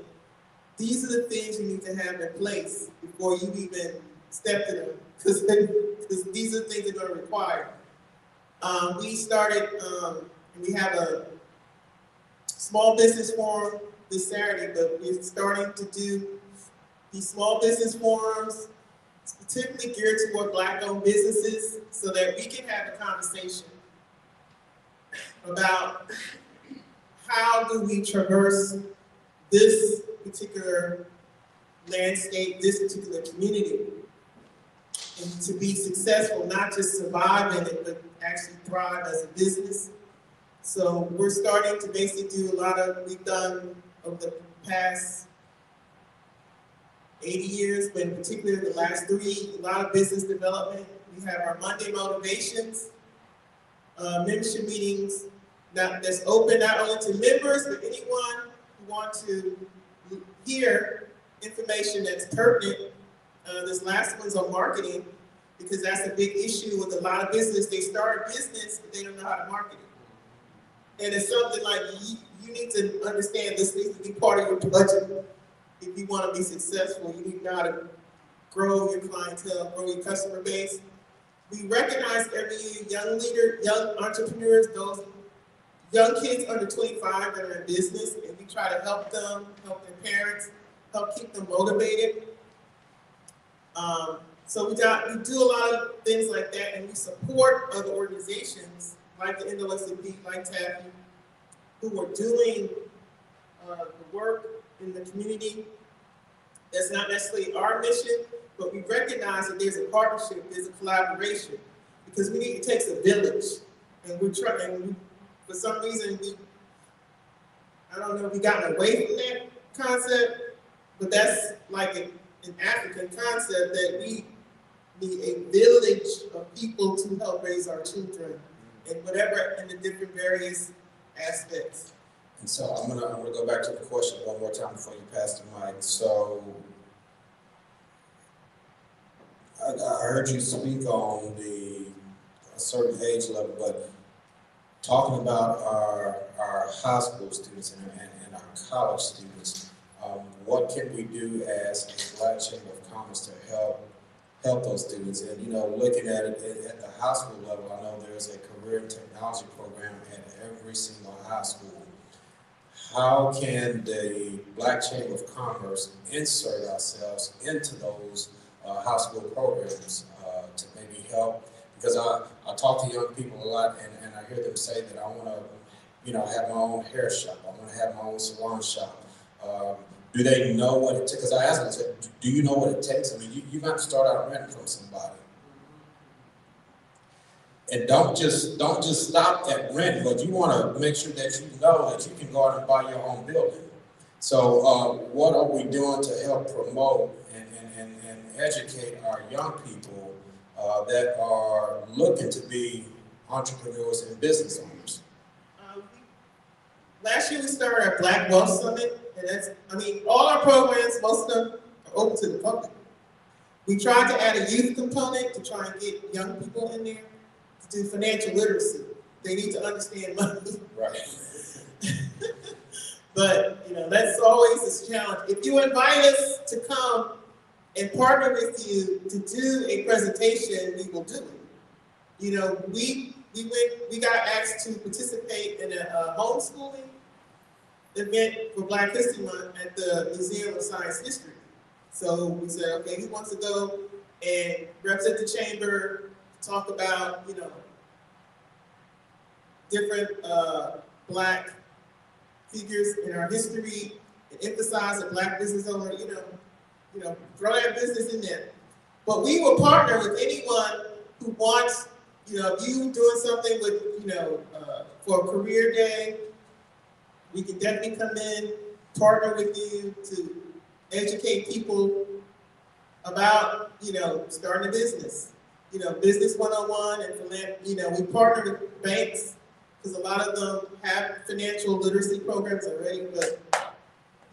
these are the things you need to have in place before you even step to them, because, <laughs> these are the things they're gonna require. Um, we started, um, we have a small business forum this Saturday, but we're starting to do these small business forums, particularly geared toward black-owned businesses, so that we can have a conversation about how do we traverse this particular landscape, this particular community, and to be successful, not just survive in it, but actually thrive as a business. So we're starting to basically do a lot of, we've done over the past eighty years, but in particular the last three, a lot of business development. We have our Monday motivations, uh, membership meetings, not, that's open not only to members, but anyone who wants to hear information that's pertinent. Uh, this last one's on marketing, because that's a big issue with a lot of business. They start a business, but they don't know how to market it. And it's something like, you, you need to understand this needs to be part of your budget. If you wanna be successful, you need to to grow your clientele, grow your customer base. We recognize every young leader, young entrepreneurs, those young kids under twenty-five that are in business, and we try to help them, help their parents, help keep them motivated. Um, so we got, we do a lot of things like that, and we support other organizations like the NAACP, like TABPHE, who are doing uh, the work in the community. That's not necessarily our mission, but we recognize that there's a partnership, there's a collaboration, because we need, it takes a village, and we're trying, we, for some reason, we, I don't know, we gotten away from that concept, but that's like an African concept that we need a village of people to help raise our children, in whatever, in the different various aspects. And so I'm gonna, I'm gonna go back to the question one more time before you pass the mic. So I, I heard you speak on the, a certain age level, but talking about our, our high school students and, and, and our college students, um, what can we do as a Black Chamber of Commerce to help, help those students? And, you know, looking at it at, the high school level, I know there's a career technology program at every single high school. How can the Black Chamber of Commerce insert ourselves into those uh, high school programs uh, to maybe help? Because I, I talk to young people a lot and, and I hear them say that I want to, you know, have my own hair shop. I want to have my own salon shop. Um, do they know what it takes? Because I asked them, do you know what it takes? I mean, you, you got to start out renting from somebody. And don't just don't just stop at rent, but you want to make sure that you know that you can go out and buy your own building. So, uh, what are we doing to help promote and, and, and, and educate our young people uh, that are looking to be entrepreneurs and business owners? Um, Last year we started our Black Wealth Summit, and that's, I mean, all our programs, most of them are open to the public. We tried to add a youth component to try and get young people in there to do financial literacy. They need to understand money. Right. <laughs> But, you know, that's always a challenge. If you invite us to come and partner with you to do a presentation, we will do it. You know, we, we went, we got asked to participate in a, uh homeschooling event for Black History Month at the Museum of Science History. So we said, okay, who wants to go and represent the chamber, talk about, you know, different, uh, black figures in our history and emphasize a black business owner, you know, you know, throw that business in there. But we will partner with anyone who wants, you know, you doing something with, you know, uh, for a career day, we can definitely come in, partner with you to educate people about, you know, starting a business. You know, business one-on-one and you know, we partner with banks, because a lot of them have financial literacy programs already, but,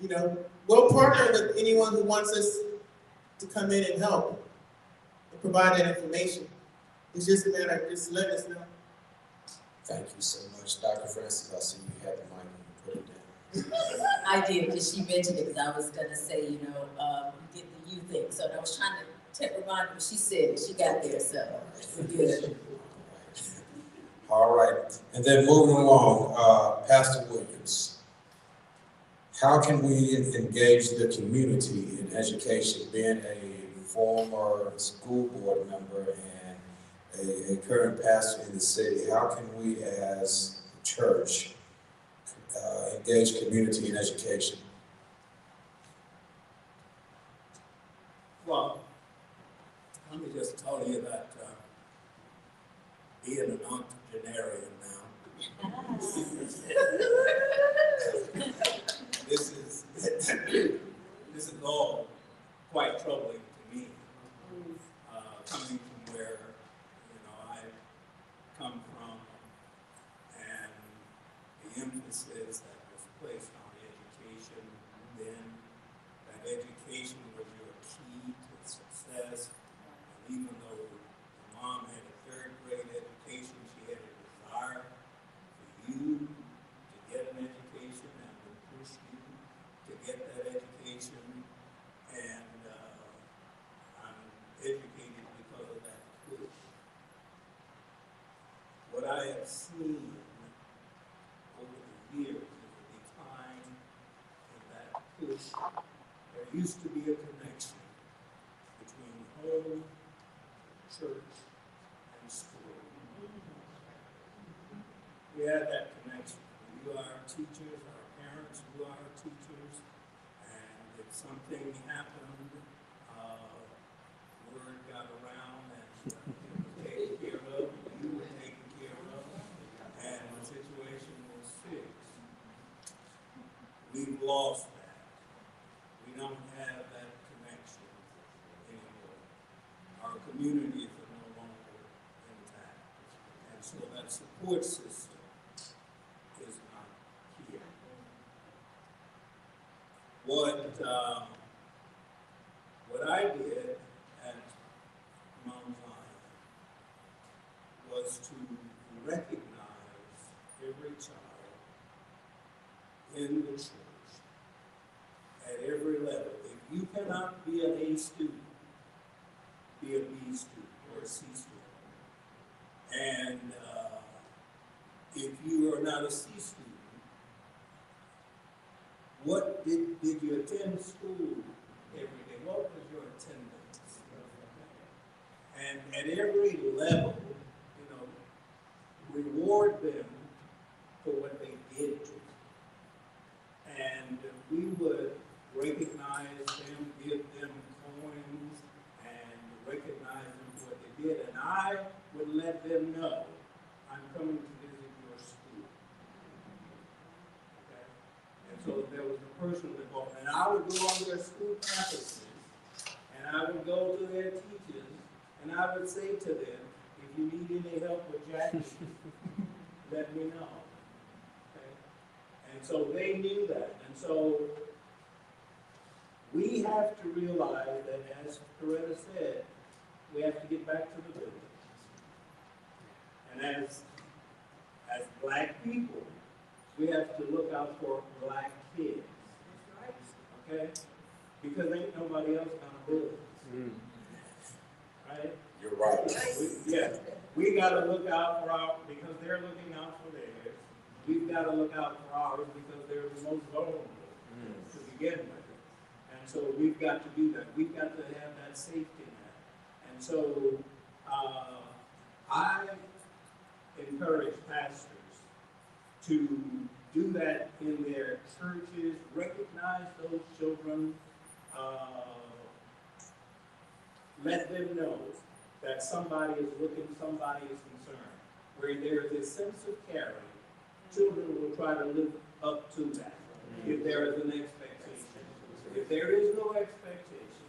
you know, we'll partner with anyone who wants us to come in and help and provide that information. It's just a matter of just letting us know. Thank you so much, Dr. Francis. I see you have the mic. You can put it down. I did, because she mentioned it, because I was gonna say, you know, um, get the youth thing, so I was trying to remind her, but she said she got there, so we're good. All right, and then moving along, uh, Pastor Williams. How can we engage the community in education, being a former school board member and a, a current pastor in the city? How can we as a church, uh, engage community in education? Well, let me just tell you that, uh, being an octogenarian now, this is, this is all quite troubling to me. Uh, coming from where, you know, I come from and there used to be a connection between home, church, and school. We had that connection. You are our teachers, our parents, you are our teachers, something happened, uh, word got around and uh, it was taken care of, you were taken care of, and the situation was fixed. We've lost that. We don't have that connection anymore. Our communities are no longer intact. And so that support system is not here. What, um, what I did at Mount Zion was to recognize every child in the church at every level. If you cannot be an A student, be a B student or a C student. And uh, if you are not a C student, what did, did you attend school every day? What was your attendance? And at every level, you know, reward them for what they did to you. And we would recognize them, give them coins, and recognize them for what they did. And I would let them know, I'm coming to visit your school. Okay? And so there was a personal involvement. And I would go on their school campuses, and I would go to their teachers, and I would say to them, if you need any help with Jackie, <laughs> let me know. Okay? And so they knew that. And so we have to realize that, as Coretta said, we have to get back to the village. And as, as black people, we have to look out for black kids. Okay? Because ain't nobody else gonna do it. Right? You're right. We- Yeah, we gotta look out for our, because they're looking out for theirs. We've gotta look out for ours because they're the most vulnerable to begin with. And so we've got to do that. We've got to have that safety net. And so, uh, I encourage pastors to do that in their churches, recognize those children, uh, let them know that somebody is looking, somebody is concerned. Where there is a sense of caring, children will try to live up to that if there is an expectation. If there is no expectation,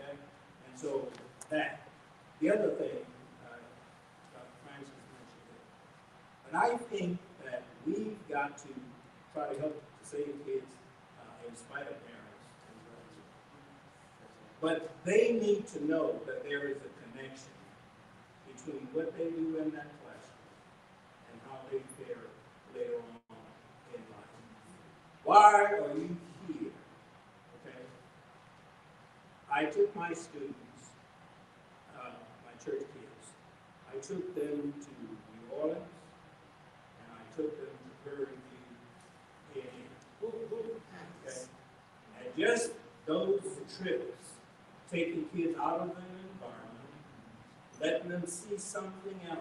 okay? And so that, the other thing, uh, Dr. Francis mentioned it, and I think that we've got to try to help to save kids uh, in spite of parents. But they need to know that there is a connection between what they do in that classroom and how they fare later on in life. Why are you here? Okay? I took my students, uh, my church kids, I took them to New Orleans, took them to Prairie View, in, okay? And just those trips, taking kids out of their environment, letting them see something else.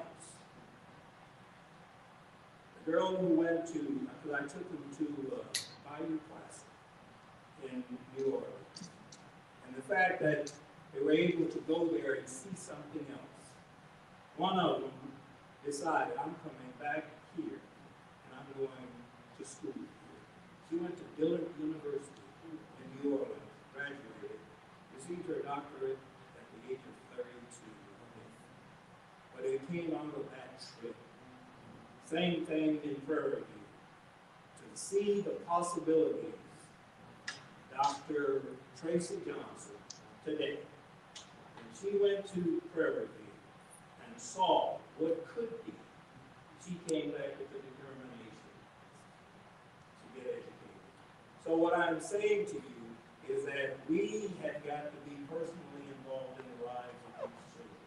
The girl who went to, because I took them to uh, Bayou Classic in New Orleans. And the fact that they were able to go there and see something else. One of them decided, I'm coming back here and to school. She went to Dillard University in New Orleans, graduated, received her doctorate at the age of 32. But it came out of that trip. Same thing in Prairie. To see the possibilities, Dr. Tracy Johnson today, when she went to Prairie View and saw what could be, she came back with the to get educated. So what I'm saying to you is that we have got to be personally involved in the lives of these children.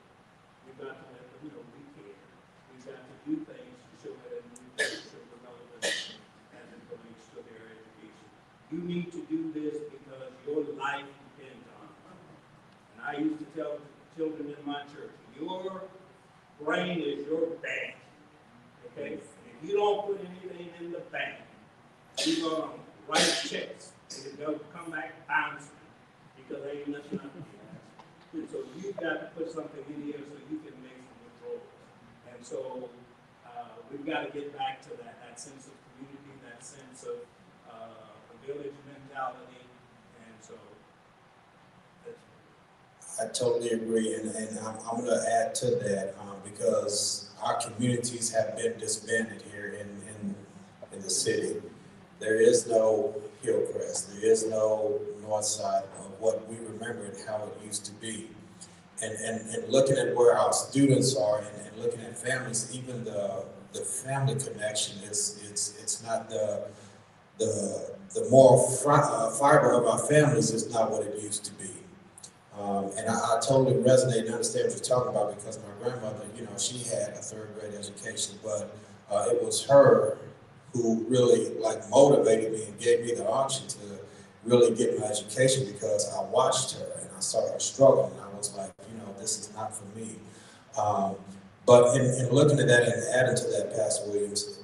We've got to let them know we care. We've got to do things to show that we show the relevance as it relates to their education. You need to do this because your life depends on it. And I used to tell children in my church, your brain is your bank. Okay? If you don't put anything in the bank, you're gonna write checks, and they'll come back bouncing because there ain't nothing up there. And so you've got to put something in here so you can make some withdrawals. And so, uh, we've got to get back to that, that sense of community, that sense of, uh, village mentality. And so, I totally agree, and, and I'm, I'm gonna add to that, um, because our communities have been disbanded here in, in, in the city. There is no Hillcrest, there is no North Side of what we remember and how it used to be. And, and, and looking at where our students are and, and looking at families, even the, the family connection is, it's, it's not the, the, the moral uh, fiber of our families is not what it used to be. Um, and I, I totally resonate and understand what you're talking about because my grandmother, you know, she had a third grade education, but uh, it was her who really like motivated me and gave me the option to really get my education because I watched her and I saw her struggle and I was like, you know, this is not for me. Um, but in, in looking at that and adding to that, Pastor Williams,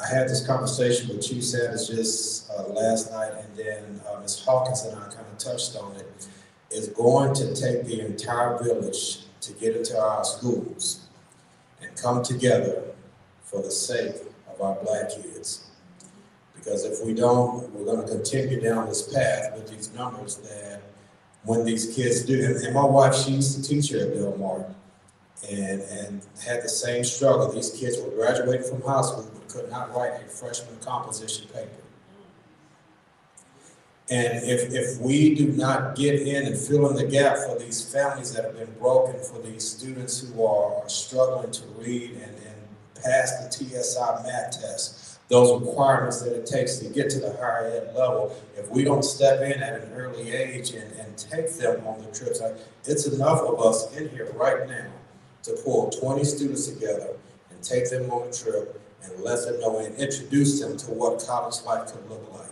I had this conversation with Chief Sanders just uh, last night, and then uh, Ms. Hawkins and I kind of touched on it. It's going to take the entire village to get into our schools and come together for the sake of our black kids. Because if we don't, we're going to continue down this path with these numbers that when these kids do, and, my wife, she used to teach here at and, and had the same struggle. These kids were graduating from high school but could not write a freshman composition paper. And if, if we do not get in and fill in the gap for these families that have been broken, for these students who are struggling to read and pass the TSI math test, those requirements that it takes to get to the higher ed level, if we don't step in at an early age and, and take them on the trips, like, it's enough of us in here right now to pull 20 students together and take them on a trip and let them know and introduce them to what college life could look like.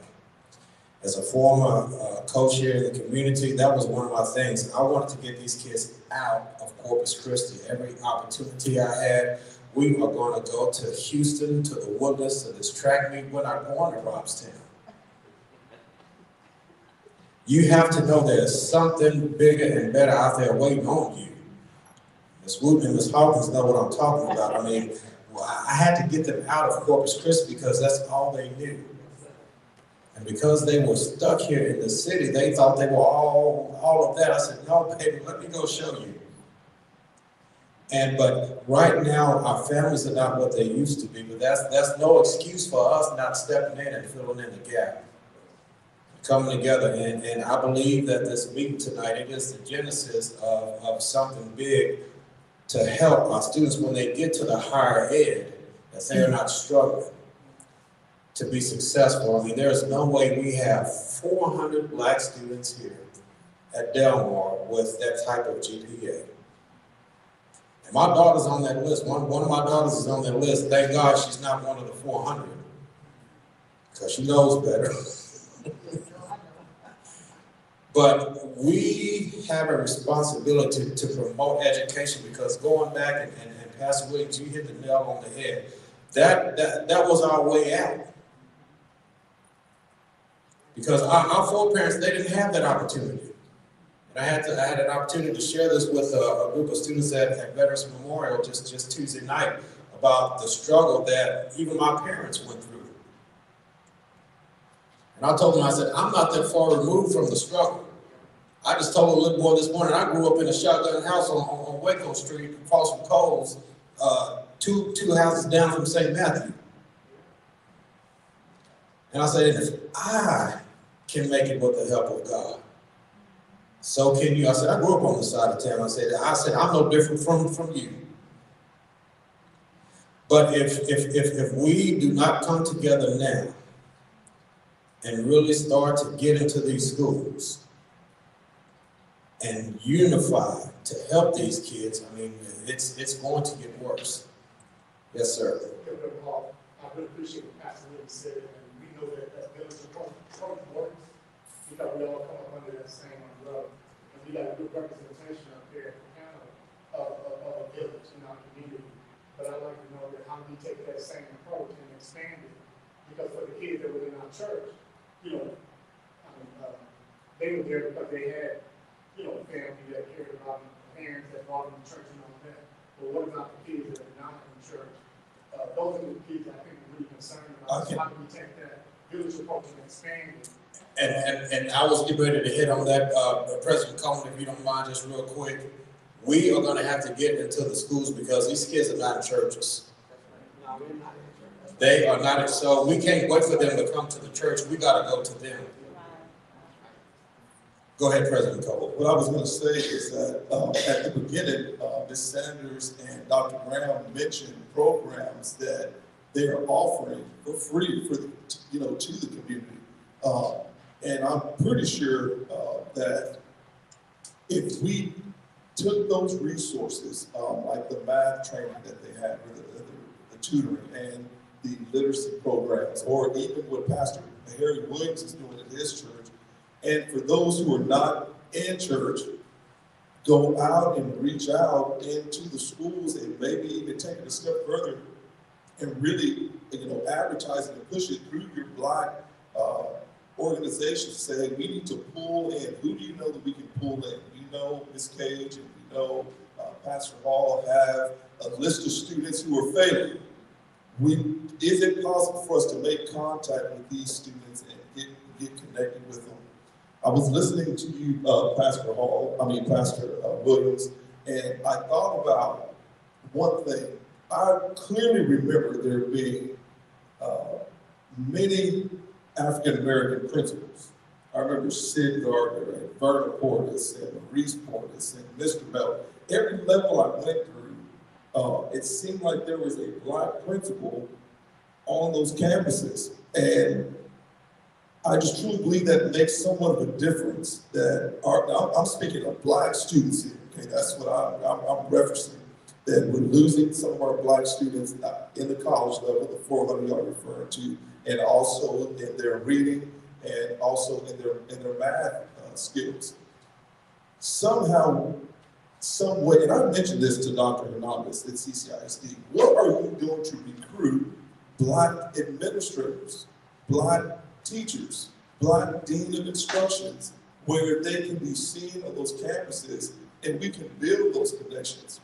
As a former uh, coach here in the community, that was one of my things. I wanted to get these kids out of Corpus Christi. Every opportunity I had, we are going to go to Houston, to the Woodlands, to this track meet. We're not going to Robstown. You have to know there's something bigger and better out there waiting on you. Ms. Wooten and Ms. Hawkins know what I'm talking about. I mean, well, I I had to get them out of Corpus Christi because that's all they knew. And because they were stuck here in the city, they thought they were all, all of that. I said, no, baby, let me go show you. And, but right now, our families are not what they used to be, but that's, that's no excuse for us not stepping in and filling in the gap. Coming together, and, and I believe that this meeting tonight, it is the genesis of, of something big to help our students when they get to the higher ed, that they're not struggling to be successful. I mean, there's no way we have 400 black students here at Del Mar with that type of GPA. My daughter's on that list. One, one of my daughters is on that list. Thank God she's not one of the 400 because she knows better. <laughs> But we have a responsibility to promote education because going back and, and, and Pastor Williams, you hit the nail on the head. That, that, that was our way out. Because our, our foreparents, they didn't have that opportunity. And I had to, I had an opportunity to share this with a, a group of students at, at Veterans Memorial just, just Tuesday night about the struggle that even my parents went through. And I told them, I said, I'm not that far removed from the struggle. I just told a little boy this morning, I grew up in a shotgun house on, on, on Waco Street across from Coles, uh, two, two houses down from St. Matthew. And I said, if I can make it with the help of God, so can you. I said, I grew up on the side of town. I said, I said, I'm no different from, from you. But if, if, if, if we do not come together now and really start to get into these schools and unify to help these kids, I mean, it's, it's going to get worse. Yes, sir. I really appreciate what Pastor Williams said, and we feel that that village approach, approach because we all come up under that same umbrella. And we got a good representation up there, kind of, of, of, of a village in our community. But I'd like to know that how do we take that same approach and expand it, because for the kids that were in our church, you know, I mean, uh, they were there because they had, you know, family that cared about them, parents that brought them to church and all that. But what about the kids that are not in church? Uh, those are the kids I think we're really concerned about. Okay. So How do we take that village approach and expand it? And, and, and I was getting ready to hit on that, uh, President Coleman, if you don't mind, just real quick. We are gonna have to get into the schools because these kids are not in churches. They are not, so we can't wait for them to come to the church, we gotta go to them. Go ahead, President Coleman. What I was gonna say is that, um, at the beginning, uh, Ms. Sanders and Dr. Brown mentioned programs that they are offering for free for, the you know, to the community. Uh, and I'm pretty sure, uh, that if we took those resources, um, like the math training that they or the, the, the tutoring and the literacy programs, or even what Pastor Harry Williams is doing at his church, and for those who are not in church, go out and reach out into the schools and maybe even take it a step further and really, you know, advertise it and push it through your black uh, organizations. Say, hey, we need to pull in. Who do you know that we can pull in? We know Ms. Cage and we know uh, Pastor Hall have a list of students who are failing. We, is it possible for us to make contact with these students and get, get connected with them? I was listening to you, uh, Pastor Hall, I mean, Pastor uh, Williams, and I thought about one thing. I clearly remember there being uh, many African American principals. I remember Sid Gardner and Verna Portis and Maurice Portis and Mr. Mel. Every level I went through, uh, it seemed like there was a black principal on those campuses. And I just truly believe that makes somewhat of a difference that our, I'm, I'm speaking of black students here, okay, that's what I'm, I'm, I'm referencing. That we're losing some of our black students uh, in the college level, the four hundred y'all referring to, and also in their reading and also in their, in their math uh, skills. Somehow, some way, and I mentioned this to Dr. Hernandez at CCISD, what are you doing to recruit black administrators, black teachers, black dean of instructions, where they can be seen on those campuses and we can build those connections.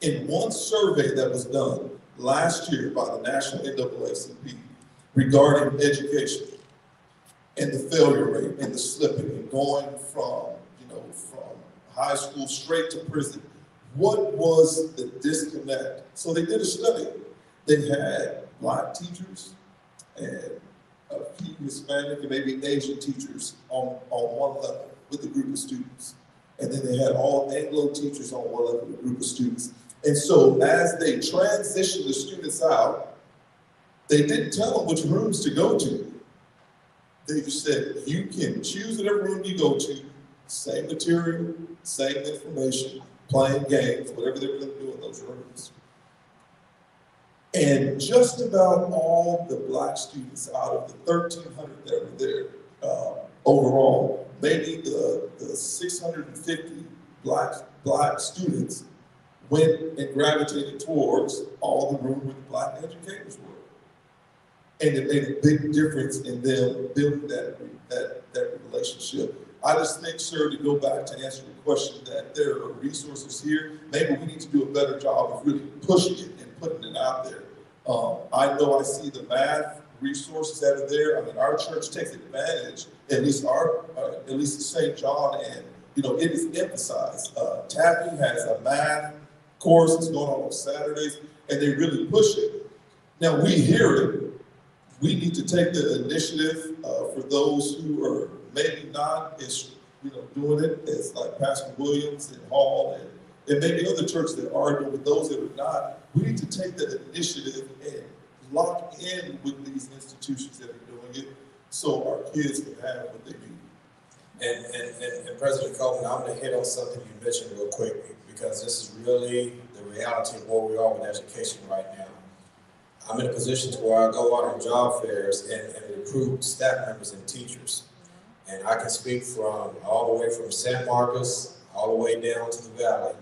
In one survey that was done last year by the National NAACP regarding education and the failure rate and the slipping and going from, you know, from high school straight to prison, what was the disconnect? So they did a study. They had black teachers and a few Hispanic and maybe Asian teachers on, on one level with a group of students. And then they had all Anglo teachers on one level with a group of students. And so as they transitioned the students out, they didn't tell them which rooms to go to. They just said, you can choose whatever room you go to, same material, same information, playing games, whatever they're gonna do in those rooms. And just about all the black students out of the thirteen hundred that were there, uh, overall, maybe the, the six hundred and fifty black, black students went and gravitated towards all the room where the black educators were. And it made a big difference in them building that, that, that relationship. I just think, sir, to go back to answer the question, that there are resources here. Maybe we need to do a better job of really pushing it and putting it out there. Um, I know I see the math resources that are there. I mean, our church takes advantage, at least our, uh, at least St. John, and, you know, it is emphasized. Uh, Tapping has a math course that's going on on Saturdays, and they really push it. Now, we hear it. We need to take the initiative, uh, for those who are maybe not as, you know, doing it as like Pastor Williams and Hall and, and maybe other churches that are doing it, those that are not. We need to take that initiative and lock in with these institutions that are doing it so our kids can have what they need. And, and, and, and President Coleman, I'm gonna hit on something you mentioned real quick, because this is really the reality of where we are with education right now. I'm in a position to where I go out on job fairs and, and recruit staff members and teachers. And I can speak from, all the way from San Marcos, all the way down to the valley.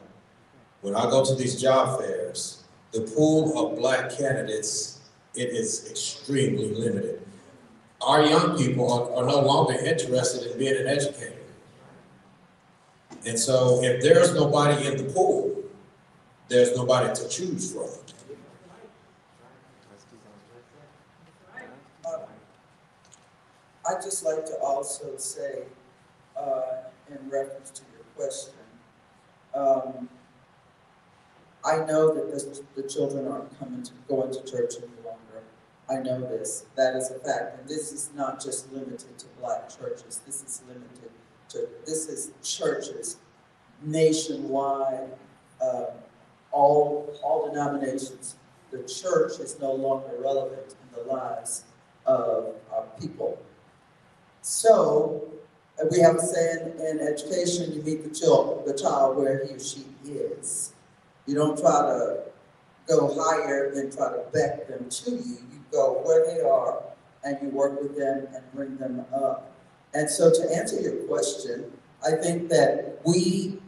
When I go to these job fairs, the pool of black candidates, it is extremely limited. Our young people are, are no longer interested in being an educator. And so if there's nobody in the pool, there's nobody to choose from. I'd just like to also say, uh, in reference to your question, um, I know that this, the children aren't coming to, going to church any longer. I know this, that is a fact, and this is not just limited to black churches, this is limited to, this is churches nationwide, uh, all, all denominations. The church is no longer relevant in the lives of our people. So, we have saying in education, you meet the child, the child where he or she is. You don't try to go higher and try to beck them to you. You go where they are and you work with them and bring them up. And so to answer your question, I think that we,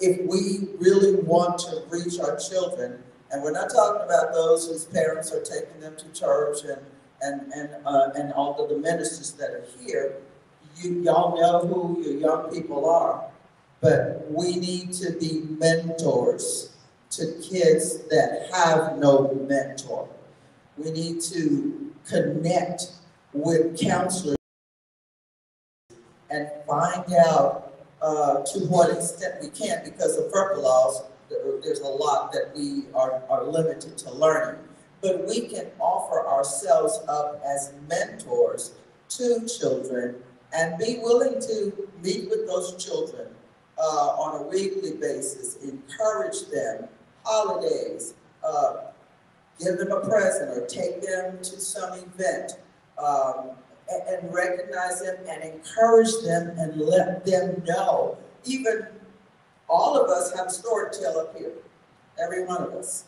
if we really want to reach our children, and we're not talking about those whose parents are taking them to church and and and uh, and all of the ministers that are here, you y'all know who your young people are, but we need to be mentors to kids that have no mentor. We need to connect with counselors and find out uh, to what extent we can because of FERPA laws. There's a lot that we are, are limited to learning. But we can offer ourselves up as mentors to children and be willing to meet with those children uh, on a weekly basis, encourage them, holidays, uh, give them a present or take them to some event, um, and, and recognize them and encourage them and let them know. Even all of us have a story to tell up here, every one of us.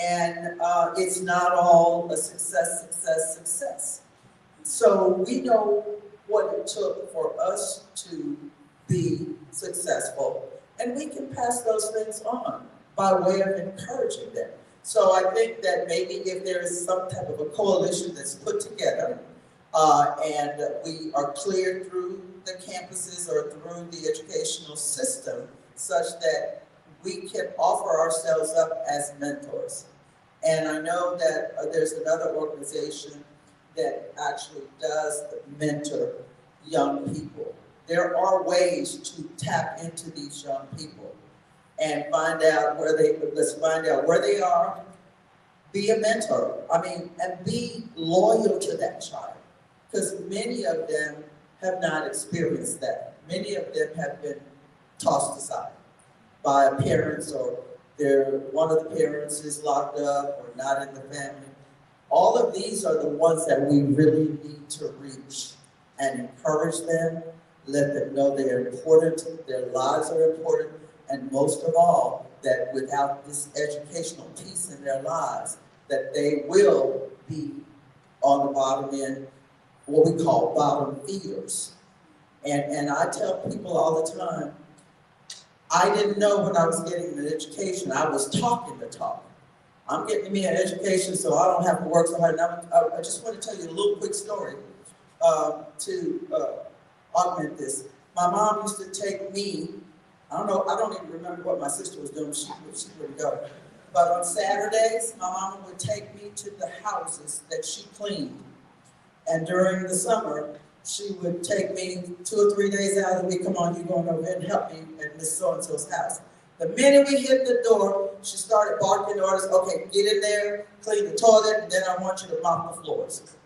And uh, it's not all a success, success, success. So we know what it took for us to be successful, and we can pass those things on by way of encouraging them. So I think that maybe if there is some type of a coalition that's put together, uh, and we are clear through the campuses or through the educational system such that we can offer ourselves up as mentors. And I know that uh, there's another organization that actually does mentor young people. There are ways to tap into these young people and find out where they, let's find out where they are, be a mentor. I mean, and be loyal to that child. Because many of them have not experienced that. Many of them have been tossed aside by parents or their, one of the parents is locked up or not in the family. All of these are the ones that we really need to reach and encourage them, let them know they are important, their lives are important, and most of all, that without this educational piece in their lives, that they will be on the bottom end, what we call bottom feeders. And, and I tell people all the time, I didn't know when I was getting an education, I was talking the talk. I'm getting me an education so I don't have to work so hard. I, I just want to tell you a little quick story uh, to uh, augment this. My mom used to take me, I don't know, I don't even remember what my sister was doing, she, she wouldn't go. But on Saturdays, my mom would take me to the houses that she cleaned. And during the summer, she would take me two or three days out of the week, come on, you're going over and help me at Miss So-and-so's house. The minute we hit the door, she started barking orders, okay, get in there, clean the toilet, and then I want you to mop the floors.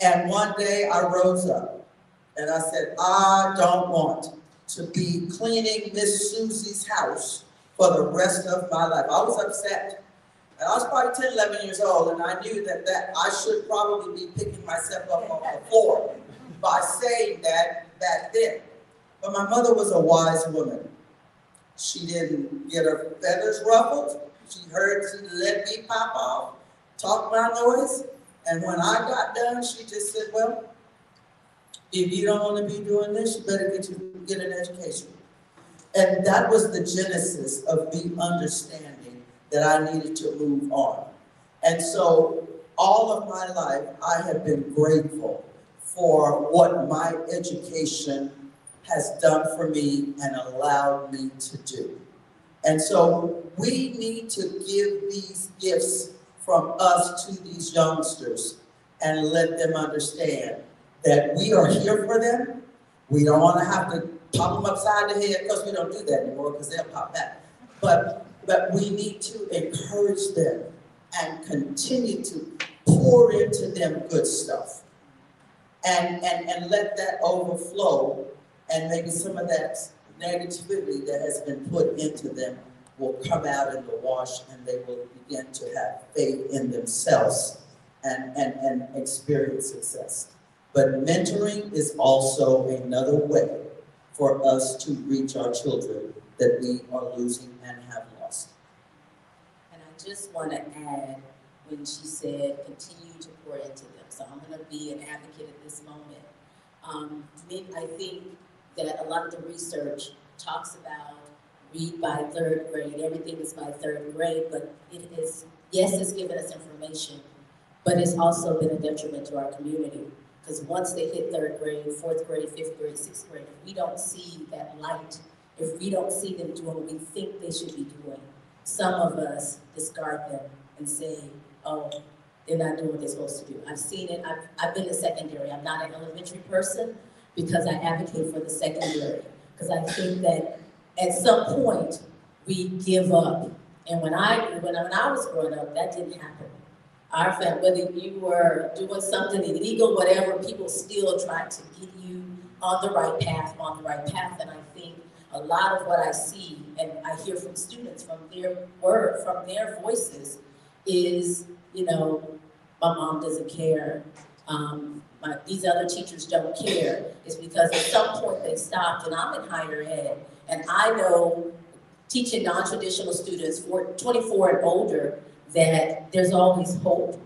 And one day I rose up and I said, I don't want to be cleaning Miss Susie's house for the rest of my life. I was upset. And I was probably 10, 11 years old, and I knew that, that I should probably be picking myself up off the floor by saying that back then. But my mother was a wise woman. She didn't get her feathers ruffled. She heard, she let me pop off, talk my noise, and when I got done, she just said, well, if you don't wanna be doing this, you better get you, get an education. And that was the genesis of me understanding that I needed to move on. And so, all of my life, I have been grateful for what my education has done for me and allowed me to do. And so we need to give these gifts from us to these youngsters and let them understand that we are here for them. We don't want to have to pop them upside the head because we don't do that anymore because they'll pop back. But but we need to encourage them and continue to pour into them good stuff. And and and let that overflow and maybe some of that negativity that has been put into them will come out in the wash and they will begin to have faith in themselves and, and, and experience success. But mentoring is also another way for us to reach our children that we are losing and have lost. And I just want to add, when she said, continue to pour into so I'm gonna be an advocate at this moment. Um, I think that a lot of the research talks about read by third grade, everything is by third grade, but it is, yes, it's given us information, but it's also been a detriment to our community. Because once they hit third grade, fourth grade, fifth grade, sixth grade, if we don't see that light, if we don't see them doing what we think they should be doing, some of us discard them and say, oh, they're not doing what they're supposed to do. I've seen it, I've, I've been a secondary, I'm not an elementary person because I advocate for the secondary. Because I think that at some point, we give up. And when I, when I, when I was growing up, that didn't happen. Our family, whether you were doing something illegal, whatever, people still tried to get you on the right path, on the right path. And I think a lot of what I see and I hear from students, from their word, from their voices, is, you know, my mom doesn't care. Um, my, these other teachers don't care. Is because at some point they stopped, and I'm in higher ed, and I know teaching non-traditional students for 24 and older that there's always hope.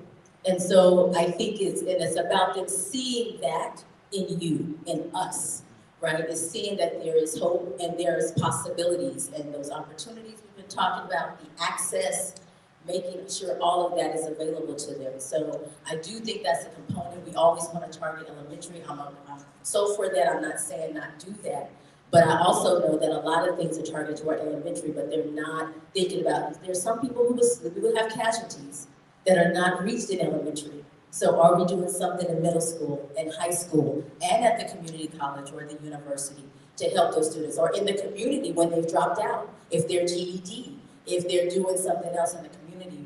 And so I think it's, and it's about them seeing that in you, in us, right? It's seeing that there is hope and there's possibilities and those opportunities we've been talking about, the access, making sure all of that is available to them. So I do think that's a component. We always want to target elementary. I'm, a, I'm so for that. I'm not saying not do that. But I also know that a lot of things are targeted toward elementary, but they're not thinking about, there's some people who will, have casualties that are not reached in elementary. So are we doing something in middle school and high school and at the community college or the university to help those students? Or in the community when they've dropped out, if they're GED, if they're doing something else in the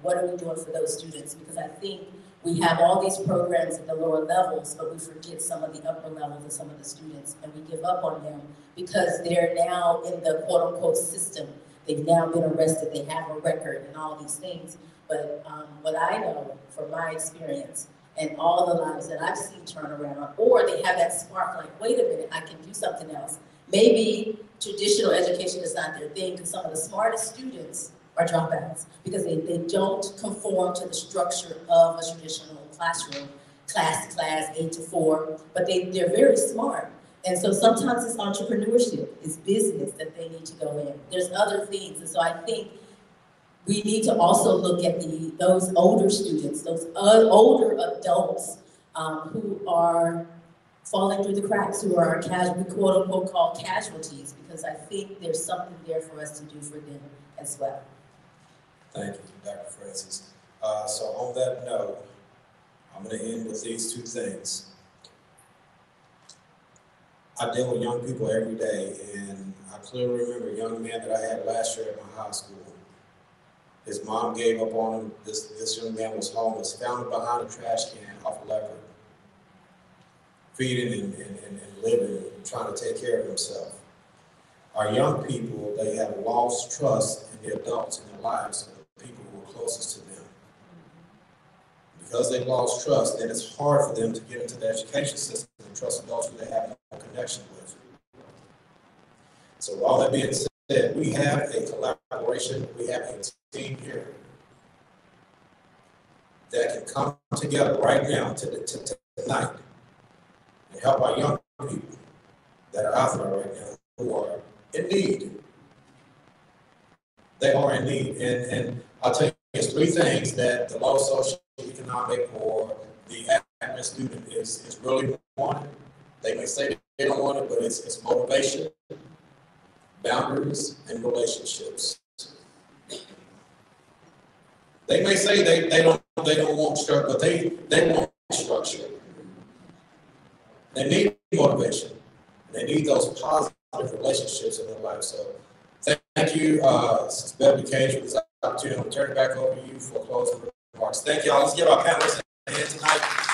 what are we doing for those students? Because I think we have all these programs at the lower levels, but we forget some of the upper levels and some of the students, and we give up on them because they're now in the quote unquote system. They've now been arrested, they have a record, and all these things. But um, what I know from my experience and all the lives that I've seen turn around, or they have that spark like, wait a minute, I can do something else. Maybe traditional education is not their thing because some of the smartest students are dropouts because they, they don't conform to the structure of a traditional classroom, class to class, eight to four, but they, they're very smart. And so sometimes it's entrepreneurship, it's business that they need to go in. There's other things. And so I think we need to also look at the those older students, those uh, older adults um, who are falling through the cracks, who are casual, quote unquote call casualties, because I think there's something there for us to do for them as well. Thank you, Dr. Francis. Uh, so on that note, I'm gonna end with these two things. I deal with young people every day, and I clearly remember a young man that I had last year at my high school. His mom gave up on him. This, this young man was homeless, found behind a trash can off a Leopard, feeding and, and, and, and living, trying to take care of himself. Our young people, they have lost trust in the adults in their lives and the people who are closest to them. Because they've lost trust, then it's hard for them to get into the education system and trust adults who they have no connection with. So all that being said, we have a collaboration, we have a team here. that can come together right now to, to, to tonight and help our young people that are out there right now who are in need. They are in need, and, and I'll tell you, there's three things that the low socioeconomic or the at-risk student is, is really wanting. They may say they don't want it, but it's, it's motivation, boundaries, and relationships. They may say they, they don't, they don't want structure, but they, they want structure. They need motivation. They need those positive relationships in their life. So thank- you, uh. Beverly Cage for opportunity. I'll turn it back over to you for closing remarks. Thank y'all. Let's give our panelists a hand tonight.